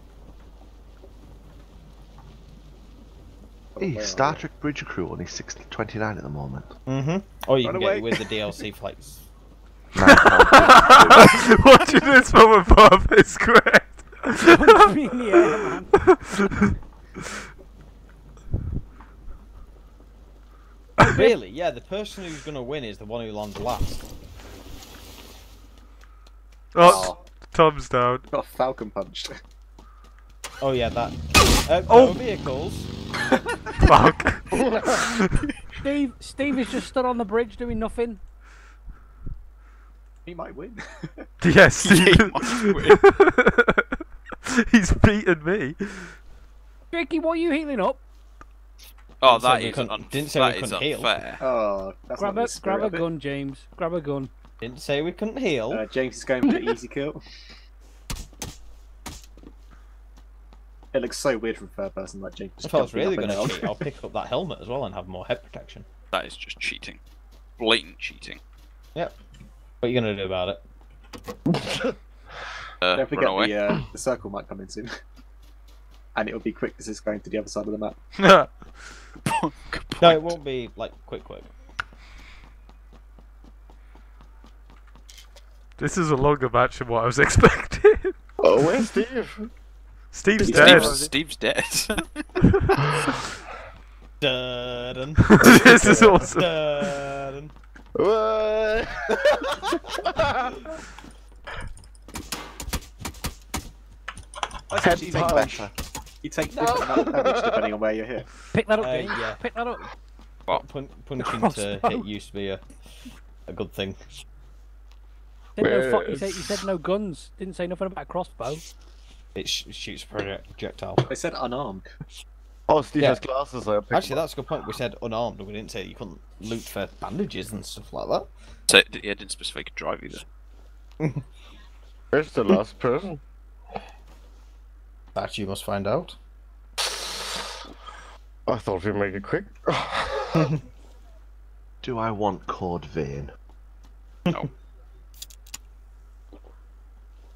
Hey, Where Star? Trek Bridge Crew only 6 29 at the moment. Mm-hmm. Or you Run can away. get it with the DLC (laughs) flights. Watching (laughs) this (laughs) from above is great. Punch me in the air, man. really? Yeah, the person who's gonna win is the one who lands last. oh, Tom's down. Got Falcon punched. Oh yeah, that. Uh, Oh. no vehicles. (laughs) Fuck. Steve, Steve is just stood on the bridge doing nothing. he might win. yes, (laughs) Yeah, (laughs) he Steve. might He's beaten me. Tricky, what are you healing up? Oh, Didn't that we un- didn't say we that is couldn't heal. unfair. oh, that's Grab not a, the spirit grab a gun, James. Grab a gun. Didn't say we couldn't heal. Uh, James is going for the easy kill. It looks so weird from third person, like James. if I was really going to cheat, I'll (laughs) pick up that helmet as well and have more head protection. That is just cheating. Blatant cheating. Yep. What are you gonna do about it? Uh, Don't forget away. the uh, the circle might come in soon, (laughs) and it'll be quick because it's going to the other side of the map. (laughs) No, it won't be like quick, quick. this is a longer match than what I was expecting. Oh, where's Steve? Steve's dead. Steve's, Steve's dead. (laughs) Dun, this is awesome. dun. What? That's actually Head take better. You take different damage depending on where you're hit. Pick that up, Uh, yeah. Pick that up. What? Pun- punching to crossbow. hit used to be a, a good thing. Said no, fu- Where he, said, is- he said no guns. Didn't say nothing about a crossbow. It sh- shoots a projectile. They said unarmed. Oh, Steve Yeah. has glasses. I Actually, them that's a good point. We said unarmed, and we didn't say you couldn't loot for bandages and stuff like that. so, yeah, didn't specify he could drive either. (laughs) Where's the last person? That you must find out. I thought we'd make it quick. (laughs) Do I want Code Vein? No.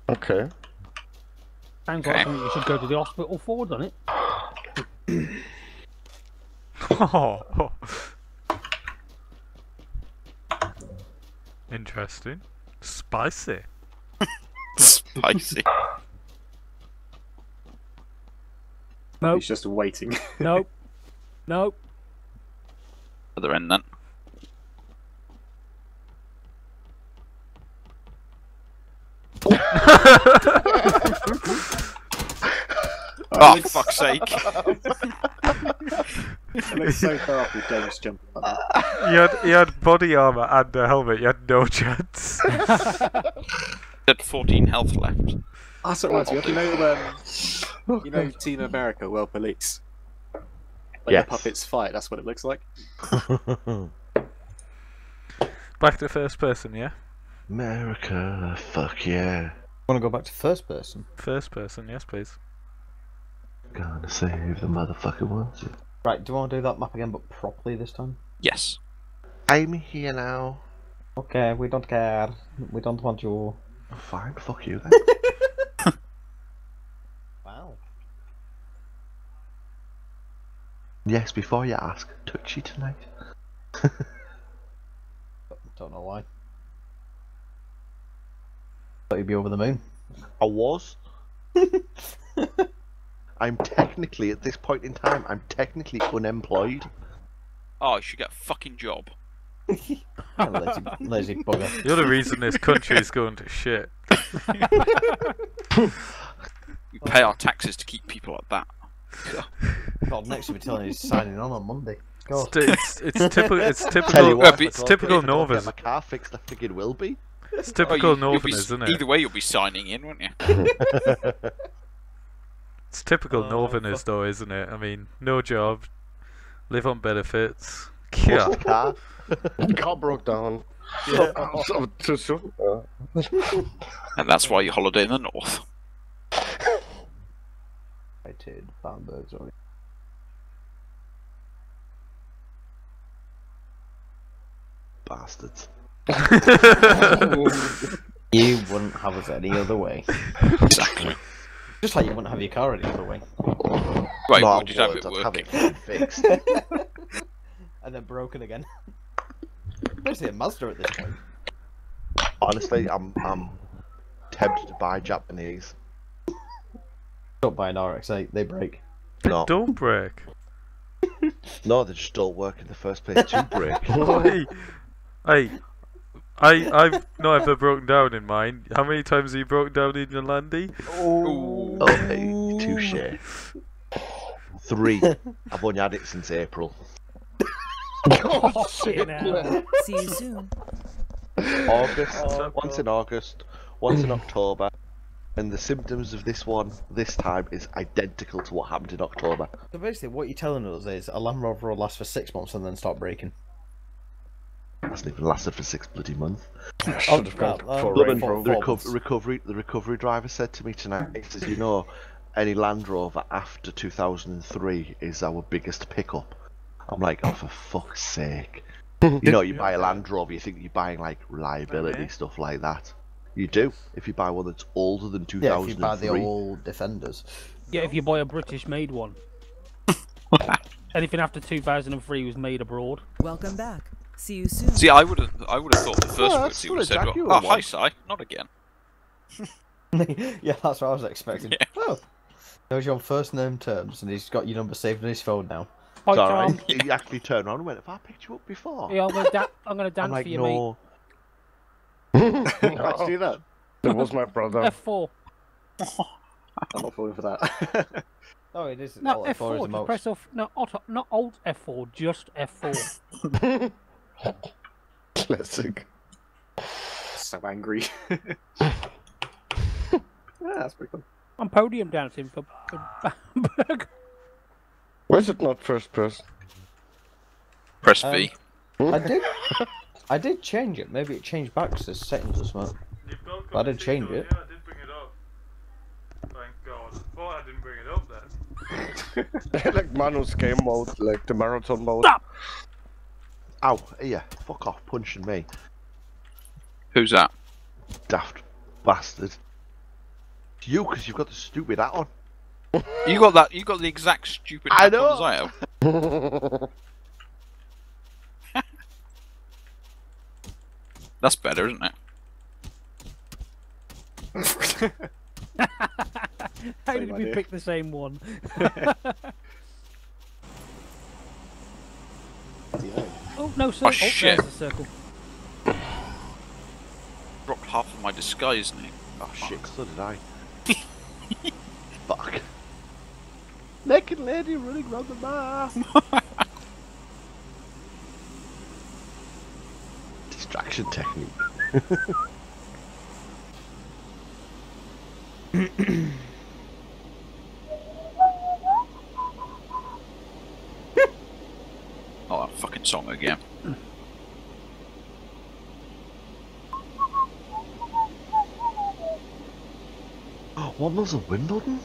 okay. Sounds Okay. like something you should go to the hospital for, doesn't it? Oh. (laughs) Interesting. Spicy. (laughs) Spicy. Nope. He's just waiting. (laughs) Nope. Nope. Other end then. Oh, fuck's sake. It looks so far off with James jumping like that. You had, you had body armor and a helmet. You had no chance. (laughs) Had 14 health left. That's what reminds me of. You know, um, (laughs) you know Team America, World Police? Like Yes. the puppets fight, that's what it looks like. Back to first person, yeah. America, fuck yeah. Want to go back to first person? First person, yes, please. Gonna save the motherfucker wants it. Right, do you want to do that map again, but properly this time? Yes. I'm here now. Okay, we don't care. We don't want you. Oh, fine, fuck you then. (laughs) Wow. yes, before you ask, touchy tonight. (laughs) Don't know why. Thought you'd be over the moon. I was. (laughs) I'm technically, at this point in time, I'm technically unemployed. Oh, you should get a fucking job. (laughs) lazy, lazy bugger. You're the reason this country is going to shit. (laughs) We pay our taxes to keep people like that. God, next we're telling you he's signing on on Monday. God. It's, it's, it's typical. It's Tell you typical. what, It's typical don't get Northerners. my car fixed, I think it will be. It's Oh, typical you- you'll be Northerners, isn't it? Either way, you'll be signing in, won't you? (laughs) It's typical Oh, Northerners, fuck. though, isn't it? I mean, no job, live on benefits. What's the car? Car broke down. (laughs) So, so, too soon. Uh, And that's why you holiday in the north. I did Bamburgh's already. Bastards. (laughs) You wouldn't have us any other way. Exactly. Just like you wouldn't have your car any other way. Right, No, I well, did you have it I'd have working? it (laughs) fixed. (laughs) and then broken again. Basically a Mazda at this point. Honestly, I'm I'm tempted to buy Japanese. Don't buy an RX-8, they break. No, Don't break. no, they just don't work in the first place to break. hey, hey, I I've not ever broken down in mine. How many times have you broken down in your landy? Ooh. Oh, hey, touche. Three. (laughs) I've only had it since April. Oh, (laughs) Fucking hell. See you soon. August. Oh, once in August, once in October. And the symptoms of this one, this time, is identical to what happened in October. So basically what you're telling us is a Land Rover will last for six months and then start breaking. Hasn't even lasted for six bloody months. I should have gone well, for um, Range. The, reco- recovery, the recovery driver said to me tonight, he says, you know, any Land Rover after 2003 is our biggest pickup. I'm like, oh, for fuck's sake. You know, you (laughs) buy a Land Rover, you think you're buying like reliability Okay. stuff like that. You do if you buy one that's older than 2003. Yeah, if you 2003. buy the old Defenders. Yeah, if you buy a British-made one. (laughs) Anything after 2003 was made abroad. Welcome back. See you soon. See, I would have, I would have thought the first Well, words that's he would have said, a were, Jaguar "Oh, hi, one." Si, not again." (laughs) yeah, that's what I was expecting. (laughs) Yeah. Oh. Knows you on first name terms and he's got your number saved on his phone now. Hi, It's alright. Tom. He actually turned around and went, Have I picked you up before? Yeah, I'm gonna, da- I'm gonna (laughs) I'm dance like, for you, mate. no. How'd you do that? That was my brother. F4. I'm not falling for that. Oh, it is. No, all F4 is the F4. Most. press off. No, auto, not Alt F4. Just F4. (laughs) Classic. so angry. (laughs) yeah, that's pretty cool. I'm podium dancing for. for Bamberg. (laughs) Why is it not first person? Press Um, V. I did. I did change it. Maybe it changed back to settings or something. I didn't change it. Yeah, I did bring it up. Thank God. Thought I didn't bring it up then. like Manu's game mode, like the marathon mode. Stop! Ow, here, fuck off, punching me. Who's that? Daft bastard. It's you, because you've got the stupid hat on. You got that? You got the exact stupid I hat know. on as I have. (laughs) That's better, isn't it? (laughs) How Same did we pick the same one? (laughs) Oh no, sir. Oh, Oh, shit. there's the circle. Dropped half of my disguise name. Oh, oh shit, so did I. (laughs) Fuck. Naked lady running round the bar. (laughs) Distraction technique. (clears throat) (clears throat) Oh, that fucking song again. Oh, Wombles of Wimbledon?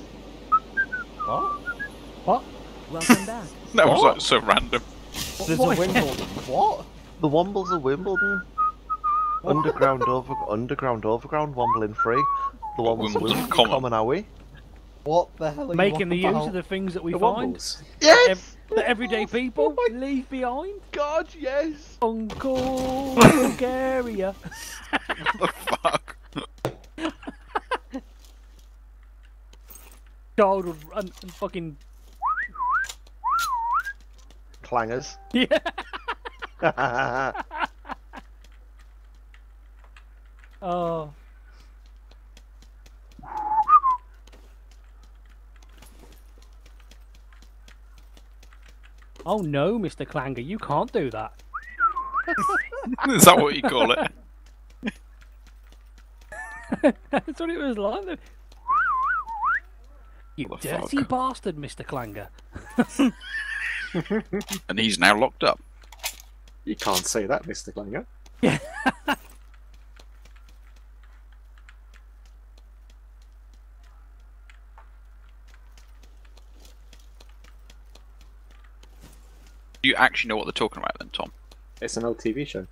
What? What? Welcome back. (laughs) That was like so random. There's a Wimbledon. What? The Wombles of Wimbledon. Underground over underground overground wombling free. The Wombles of Wimbledon Wimbledon common. common are we? What the hell are Making you the use of the things that we The find. Wombles. Yes! Ev- the everyday oh people leave behind. God, yes! Uncle (laughs) Bulgaria. what (laughs) the fuck? Childhood and, and fucking Clangers. (laughs) yeah. Oh. Oh no, Mr. Clanger, you can't do that. (laughs) Is that what you call it? (laughs) That's what it was like. though. You What dirty fuck? bastard, Mr. Clanger. (laughs) And he's now locked up. You can't say that, Mr. Glanger. Do you actually know what they're talking about then, Tom? It's an old TV show.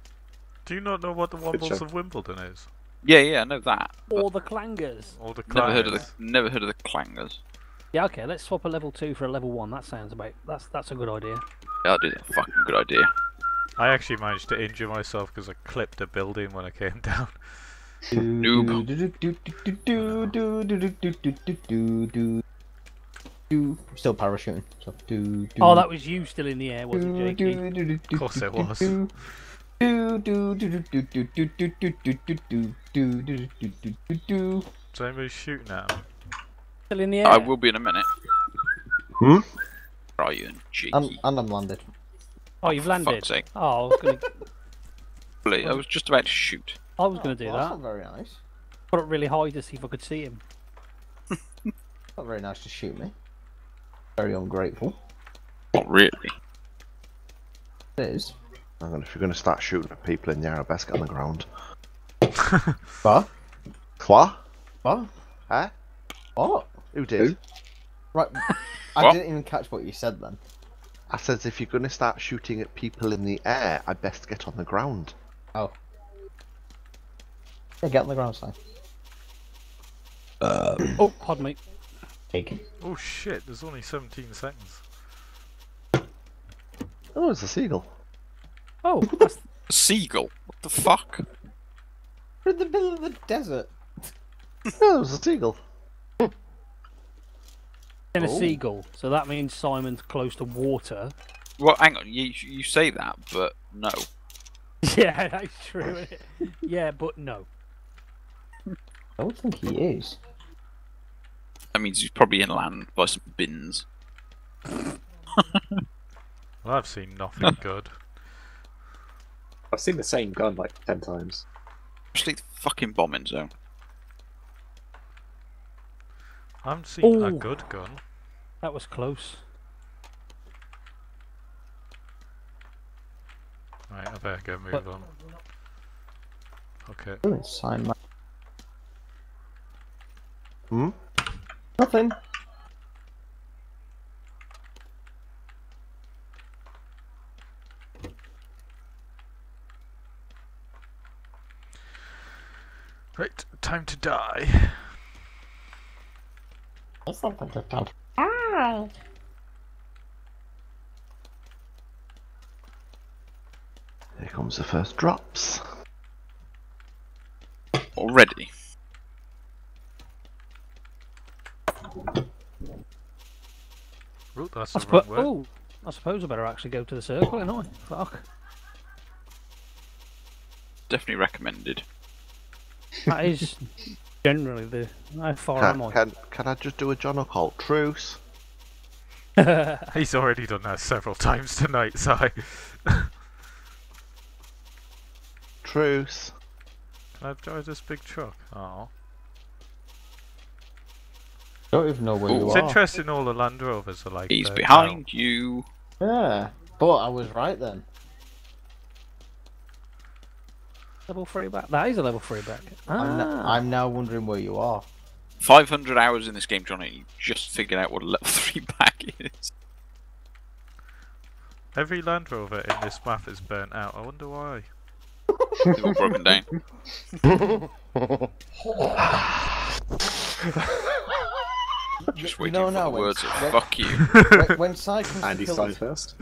Do you not know what the Wombles of Wimbledon is? Yeah, yeah, I know that. Or the Clangers. Or the Never heard of the Clangers? never heard of the clangers. Yeah, okay, let's swap a level two for a level one. That sounds about that's that's a good idea. Yeah, I'll do that. Fucking good idea. I actually managed to injure myself because I clipped a building when I came (laughs) down. Noob. Still parachuting. So, do, do, Oh, that was you still in the air, wasn't it, Jakey? Of course it was. do. Is anybody shooting at him? Still in the air. I will be in a minute. Hmm? Ryan, cheeky. And, and I'm landed. Oh, you've landed. Fuck's sake. Oh, I was gonna, Really, I was just about to shoot. I was gonna do Well, that's that. not very nice. Put it really high to see if I could see him. Not very nice to shoot me. Very ungrateful. Not really. It is. I'm gonna, if you're gonna start shooting at people in the air, I best get on the ground. (laughs) What? What? What? Huh? What? Who did? Right. (laughs) I What? didn't even catch what you said then. I said if you're gonna start shooting at people in the air, I best get on the ground. Oh. Yeah, get on the ground side. Uh, (clears throat) oh, pardon me. Take. Oh shit, there's only 17 seconds. Oh, it's a seagull. Oh, (laughs) that's A seagull. What the fuck? We're in the middle of the desert. Oh, it was a seagull. (laughs) in a Oh. seagull, so that means Simon's close to water. Well, hang on. You you say that, but no. (laughs) Yeah, that's true. yeah, but no. I don't think he is. That means he's probably in inland by some bins. (laughs) Well, I've seen nothing (laughs) good. I've seen the same gun like ten times. Especially the fucking bombing zone. I haven't seen a Ooh. good gun. That was close. Right, I better go move But- on. Okay. It's sign my. Hmm? Nothing. Right, time to die. It's not going to touch. Ah. Here comes the first drops. Already. Oh, that's I the suppo- wrong way. oh, I suppose I better actually go to the circle, ain't I? Fuck. Definitely recommended. That is generally the. How far am Can, I? can, can I just do a John Occult truce? (laughs) He's already done that several times tonight, Si. Truce. Can I drive this big truck? Oh. Don't even know where Ooh. you It's are. interesting all the Land Rovers are like He's burnt behind you. Yeah, but I was right then. level three back. That is a level three back. I'm, no- Ah. I'm now wondering where you are. 500 hours in this game, Johnny. You just figured out what a level (laughs) 3 back is. Every Land Rover in this map is burnt out. I wonder why. They've all broken down. (laughs) (laughs) (laughs) Just You waiting know for the words of when- fuck you. (laughs) when, when Si comes Andy to kill first.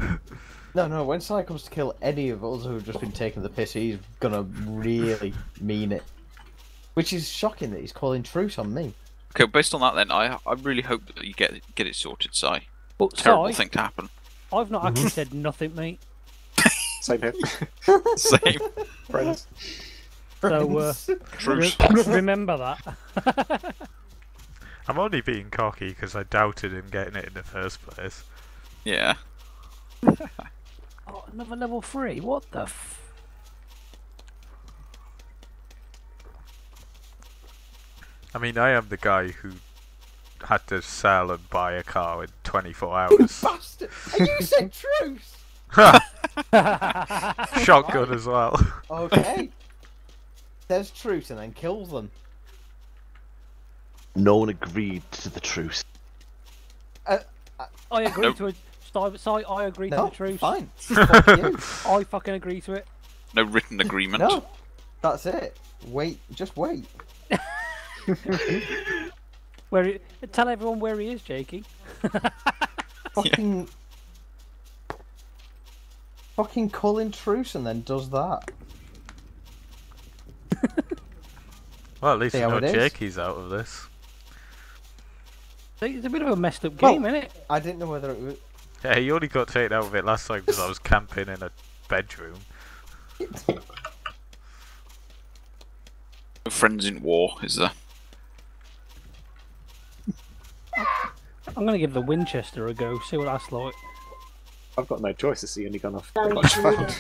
No, no. When Si comes to kill any of us who've just been taking the piss, he's gonna really mean it. Which is shocking that he's calling truce on me. Okay, based on that, then I I really hope that you get get it sorted, Si. But Terrible Si, thing to happen. I've not actually said nothing, mate. (laughs) Same here. Same. Friends. So uh, Truce. re- remember that. I'm only being cocky because I doubted him getting it in the first place. Yeah. (laughs) Oh, another level three. What the? F- I mean, I am the guy who had to sell and buy a car in 24 hours. Bastard! And you said (laughs) truce. (laughs) Shotgun as well. Okay. Says truce and then kills them. No one agreed to the truce. Uh, uh, I agree Nope. to it. Si, Si, I agree to the truce. fine. (laughs) Fuck you. I fucking agree to it. No written agreement. No, that's it. Wait, just wait. (laughs) Where? He, tell everyone where he is, Jakey. (laughs) Fucking. Fucking calling truce and then does that. Well, at least See you know? Jakey's out of this. It's a bit of a messed up Well- game, isn't it? I didn't know whether it was. Yeah, he only got taken out of it last time because I was camping in a bedroom. (laughs) Friends in war, is there? I'm gonna give the Winchester a go. See what that's like. I've got no choice. It's the only gun I've pretty much found.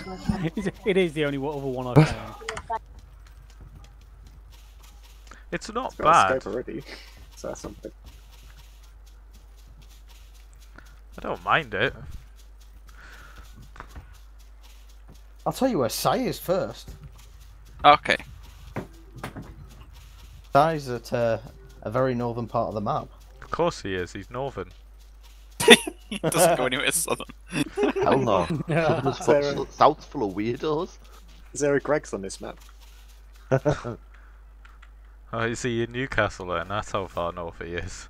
it is the only other one I've (laughs) found. It's not It's got a bad. scope already. (laughs) So that's something. I don't mind it. I'll tell you where Si is first. Okay. Si's at uh, a very northern part of the map. Of course he is. He's northern. (laughs) He doesn't go anywhere southern. (laughs) Hell no. (laughs) Southern's full- Sarah. South's full of weirdos. Is there a Greggs on this map? Oh, is he in Newcastle then? That's how far north he is.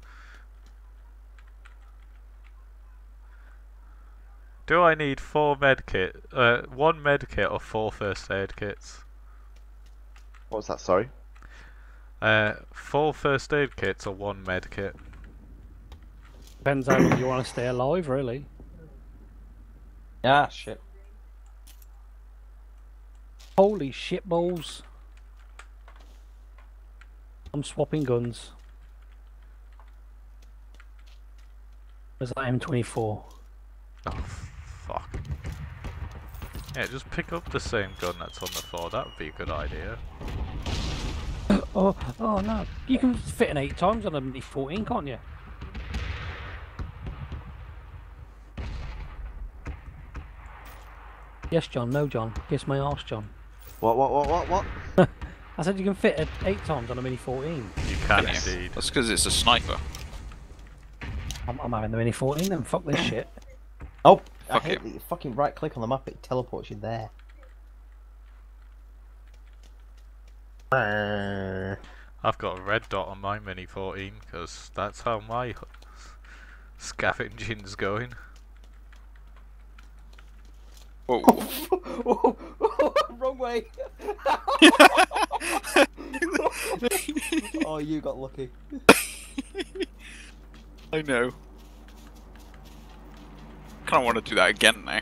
Do I need four med kit? Uh, one med kit or four first aid kits? What was that? Sorry. Uh, four first aid kits or one med kit? Depends how long you want to stay alive, really. Ah, shit. Holy shit balls! I'm swapping guns. There's that M24. Oh, fuck. Yeah, just pick up the same gun that's on the floor. That would be a good idea. Oh, oh no! You can fit an eight times on a Mini 14, can't you? Yes, John. No, John. Kiss my arse, John. What? What? What? What? What? (laughs) I said you can fit it eight times on a Mini 14. You can Yes. indeed. That's because it's a sniper. I'm, I'm having the Mini 14 then. Fuck this (coughs) shit. Oh, I hate him. that you fucking right click on the map, it teleports you there. Uh, I've got a red dot on my Mini 14 because that's how my scavenging's going. Whoa. (laughs) (laughs) Wrong way. (laughs) oh, you got lucky. I know. Kind of want to do that again now.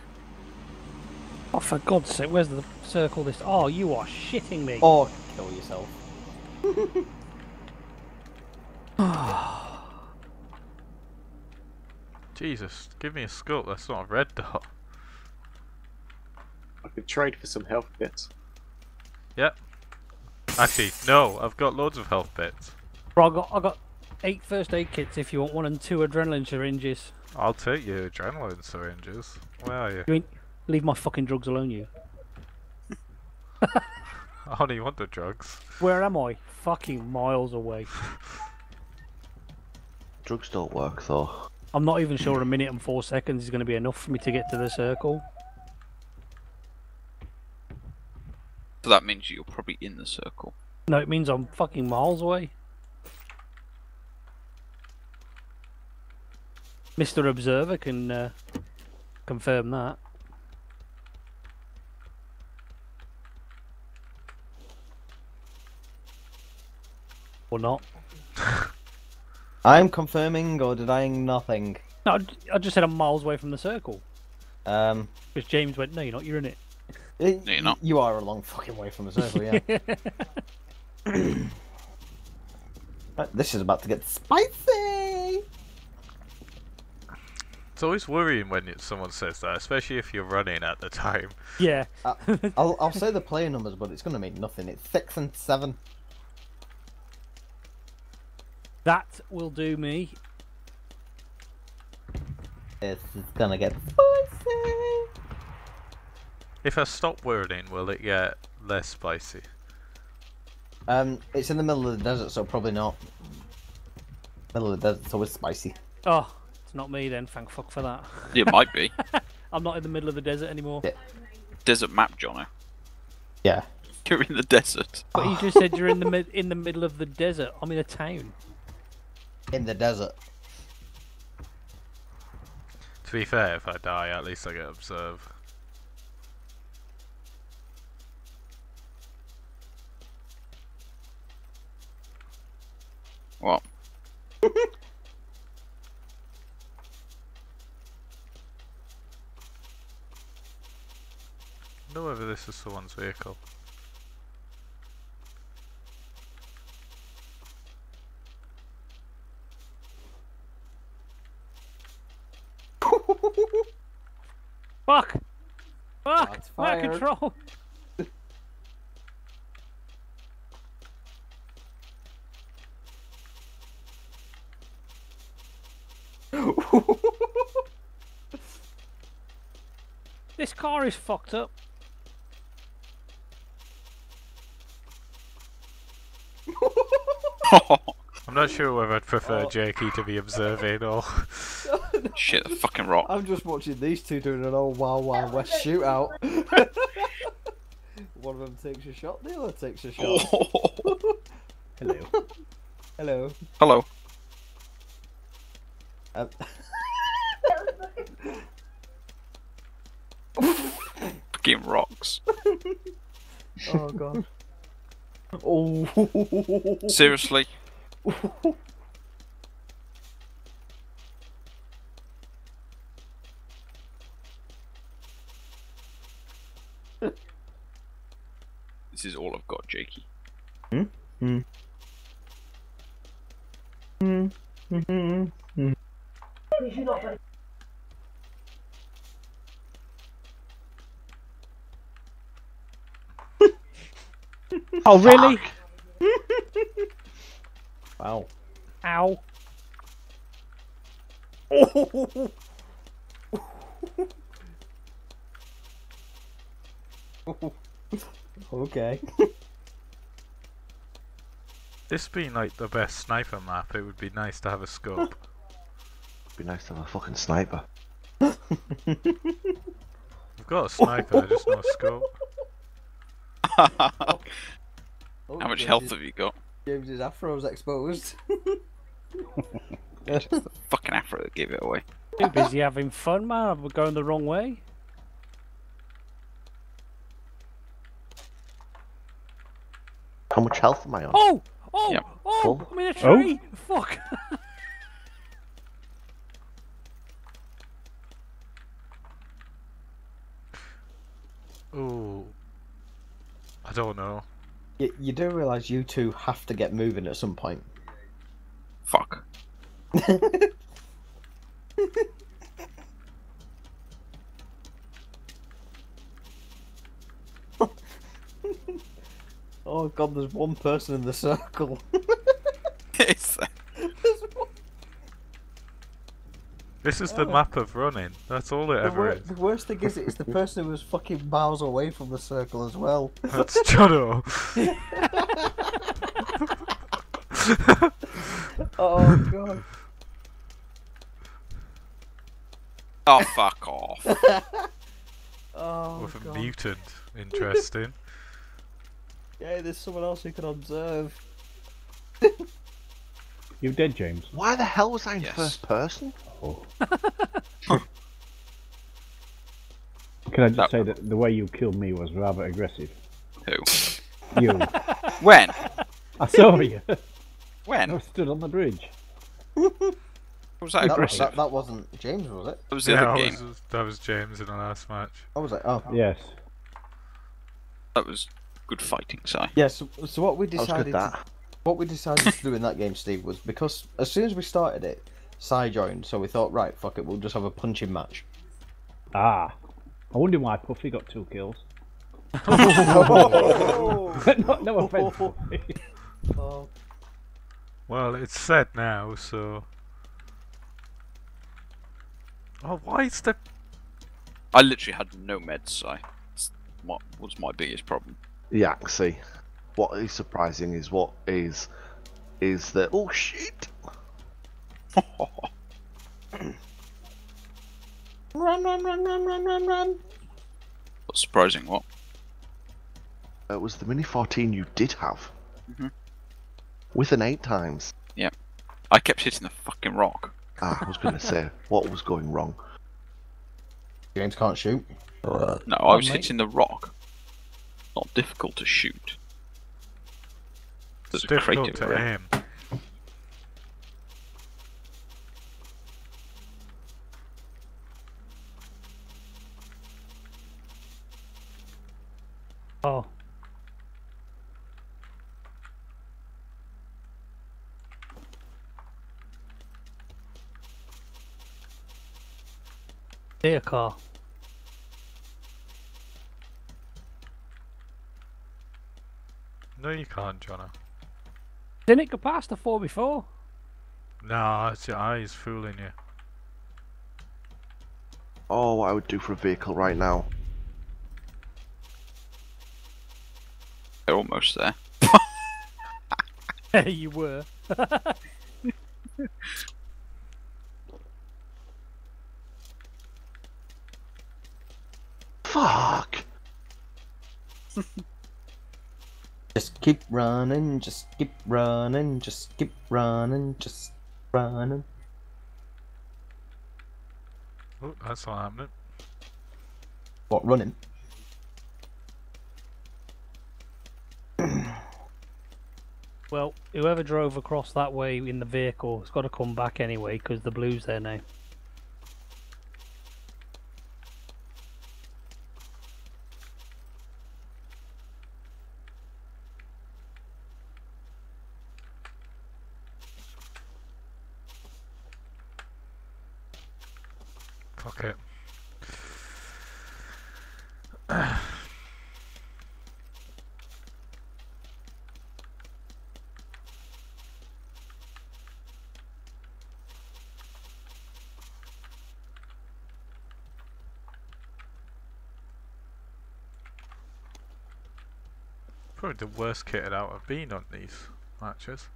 Oh, for God's sake, where's the circle this? Oh, you are shitting me. Or kill yourself. (sighs) Jesus, give me a scope. That's not a red dot. I could trade for some health bits. Yep. Actually, no. I've got loads of health bits. Bro, I got I got eight first aid kits if you want one and two adrenaline syringes. I'll take your adrenaline syringes. Where are you? You ain't leave my fucking drugs alone, you. (laughs) I only want the drugs. Where am I? Fucking miles away. Drugs don't work though. I'm not even sure a minute and four seconds is going to be enough for me to get to the circle. So that means you're probably in the circle. No, it means I'm fucking miles away. Mr. Observer can uh, confirm that. Or not. (laughs) I'm confirming or denying nothing. No, I j- I just said I'm miles away from the circle. Um, Because James went, no, you're not, you're in it. y- you're not. You are a long fucking way from the circle, yeah. (laughs) (clears throat) Right, this is about to get spicy. It's always worrying when someone says that, especially if you're running at the time. Yeah. Uh, (laughs) I'll I'll say the player numbers, but it's gonna mean nothing. It's six and seven. That will do me. This is gonna get spicy. If I stop worrying, will it get less spicy? Um, it's in the middle of the desert, so probably not. Middle of the desert, so it's spicy. Oh, it's not me then, thank fuck for that. It might be. (laughs) I'm not in the middle of the desert anymore. Yeah. Desert map, Jono. Yeah. (laughs) You're in the desert. But you just said you're in the mid- in the middle of the desert. I'm in a town. In the desert. To be fair, if I die, at least I get observed. What? (laughs) wonder whether this is someone's vehicle. (laughs) Fuck! Fuck! Shots out of control. (laughs) This car is fucked up. I'm not sure whether I'd prefer Jakey to be observing or. (laughs) Shit, the fucking rock. I'm just watching these two doing an old Wild Wild West (laughs) shootout. (laughs) One of them takes a shot, the other takes a shot. Hello. Hello. Hello. Um, Fucking rocks. oh god. Oh. Seriously? (laughs) This is all I've got, Jakey. Hmm? Hmm. Hmm. Oh really? (laughs) Wow. Ow! (laughs) Okay. (laughs) This being like the best sniper map, it would be nice to have a scope. It'd be nice to have a fucking sniper. I've got a sniper, I just no scope. How Oh, much James's- health have you got? James's afro's exposed. (laughs) (laughs) the Fucking afro that gave it away. Too busy having fun, man. We're going the wrong way. How much health am I on? Oh! Oh! Yep. Oh! Full. I'm in a Oh. tree! Fuck! (laughs) Ooh. I don't know. You, you do realize you two have to get moving at some point. Fuck. (laughs) oh god, there's one person in the circle. (laughs) This is the Oh. map of running. That's all it The, ever wor- is. the worst thing is, it's the person who was fucking miles away from the circle as well. That's Jono. (laughs) (laughs) oh god. oh, fuck off. (laughs) Oh With a mutant. Interesting. Yeah, there's someone else who can observe. You dead, James? Why the hell was I in Yes. first person? (laughs) Can I just That- say that the way you killed me was rather aggressive? Who? (laughs) You. (laughs) When? I saw you. When? I stood on the bridge. Was that That, aggressive? that, that wasn't James, was it? That was the yeah, other game. was, that was James in the last match. I was like, oh. Yes. That was good fighting, Si. Yeah, so, so what we That was decided good, to, that. What we decided to do in that game, Steve, was because as soon as we started it, Si joined, so we thought, right, fuck it, we'll just have a punching match. Ah. I wonder why Puffy got two kills. (laughs) (laughs) no, no offense. (laughs) Oh, Well, it's said now, so. Oh, why is the. I literally had no meds, Si. That's what was my biggest problem. Yeah, see. What is surprising is what is is that oh shit. (laughs) run, run, run, run, run, run, run. What's surprising? What? It was the Mini 14 you did have. Mhm. With an 8 times. Yeah. I kept hitting the fucking rock. Ah, I was going to say, (laughs) what was going wrong? James can't shoot. No, I was hitting the rock. Not difficult to shoot. There's It's a difficult creative to way. aim. Oh. Dear car. No, you can't, Jono. Didn't it go past the four before? Nah, it's your eyes fooling you. Oh, what I would do for a vehicle right now. They're almost there. there. you were. (laughs) Fuck! (laughs) Just keep running, just keep running, just keep running, just running. Oh, that's not happening. What, running? (clears throat) Well, whoever drove across that way in the vehicle has got to come back anyway because the blue's there now. Fuck it. Probably the worst kitted out I've been on these matches.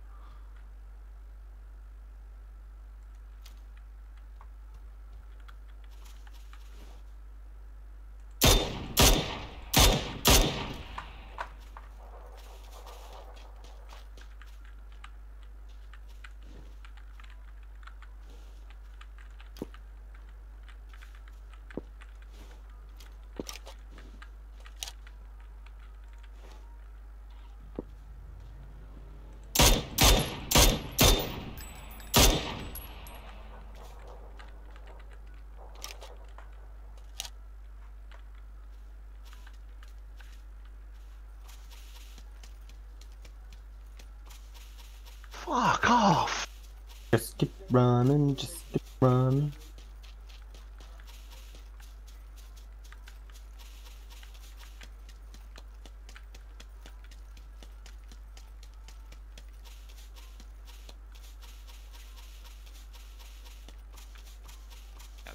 running, just. I was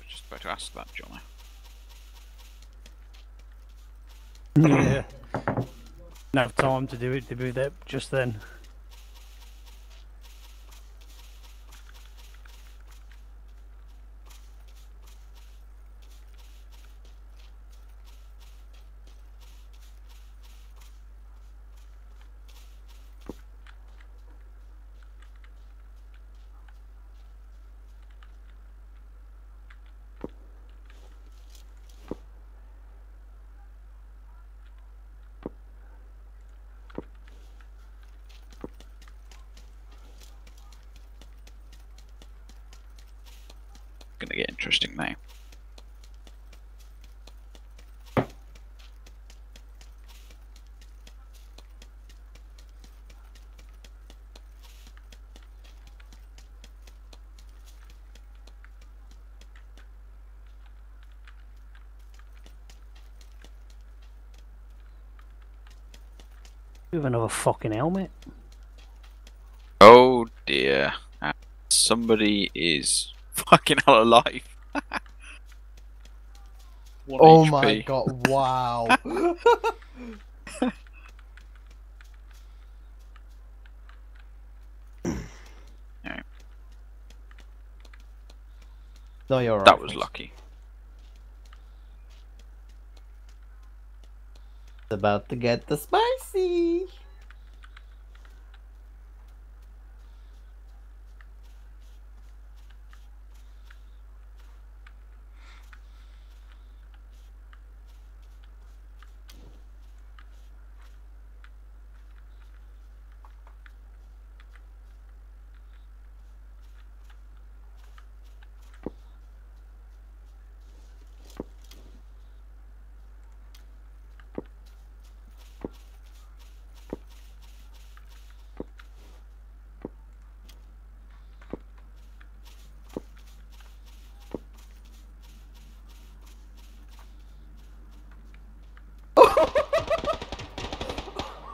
just about to ask that, Johnny. yeah. No time to do it, to do that just then. With another fucking helmet. Oh dear. Uh, Somebody is fucking hell alive. (laughs) One Oh HP. my god! Wow. (laughs) no, you're right. That was lucky. About to get the spicy.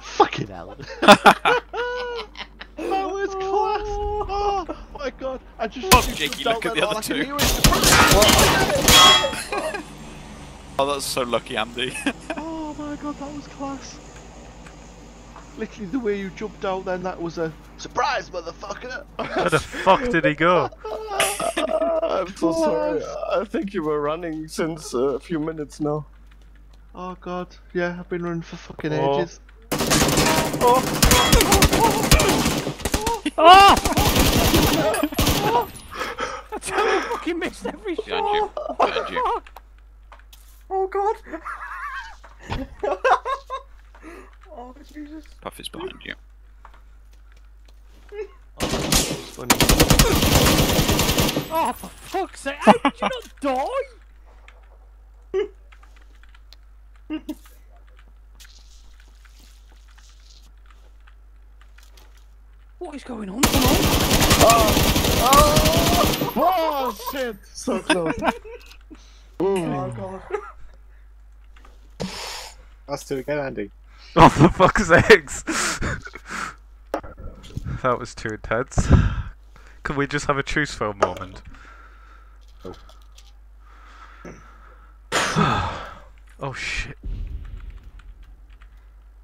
Fucking hell. That was class. Oh my god. I just Fuck, you Jakey, jumped look at the other two. can hear is- Oh, that's so lucky, Andy. (laughs) Oh my god, that was class. Literally the way you jumped out then, that was a surprise, motherfucker. Where the fuck did he go? (laughs) I'm so sorry. I think you were running since uh, a few minutes now. Oh god, yeah, I've been running for fucking Oh. ages. Oh! That's how I fucking missed every Behind you. shot. Behind you. Oh god. Oh Jesus. Puff is behind you. Oh, for fuck's sake! How did you not die? (laughs) what is going on tonight? Oh Oh shit! So close. (laughs) oh my god. Let's do it again, Andy. Oh, for fuck's sakes! that was too intense. Can we just have a truce for a moment? Oh, (sighs) oh shit.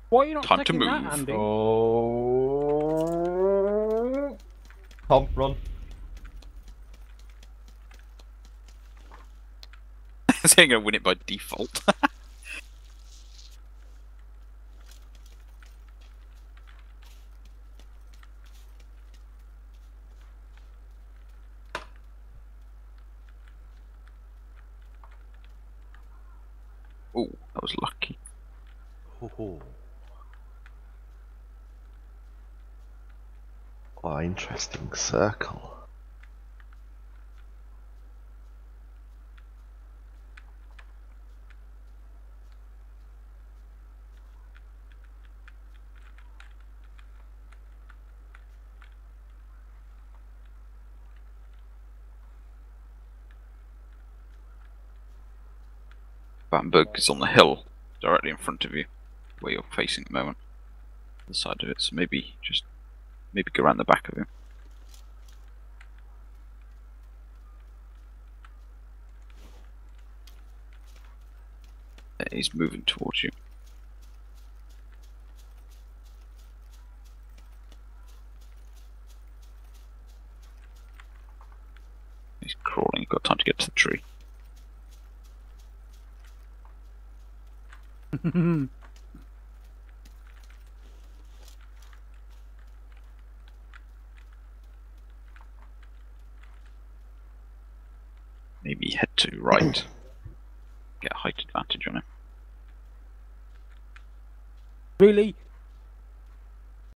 Why are you not Time to taking that, move. Andy? Oh. Tom, run. (laughs) so you're gonna win it by default. (laughs) Oh, that was lucky. Oh. Oh, interesting circle. Bamburgh is on the hill directly in front of you, where you're facing at the moment. The side of it, so maybe just maybe go around the back of him. He's moving towards you. He's crawling, you've got time to get to the tree. (laughs) head to right. Get a height advantage on him. really?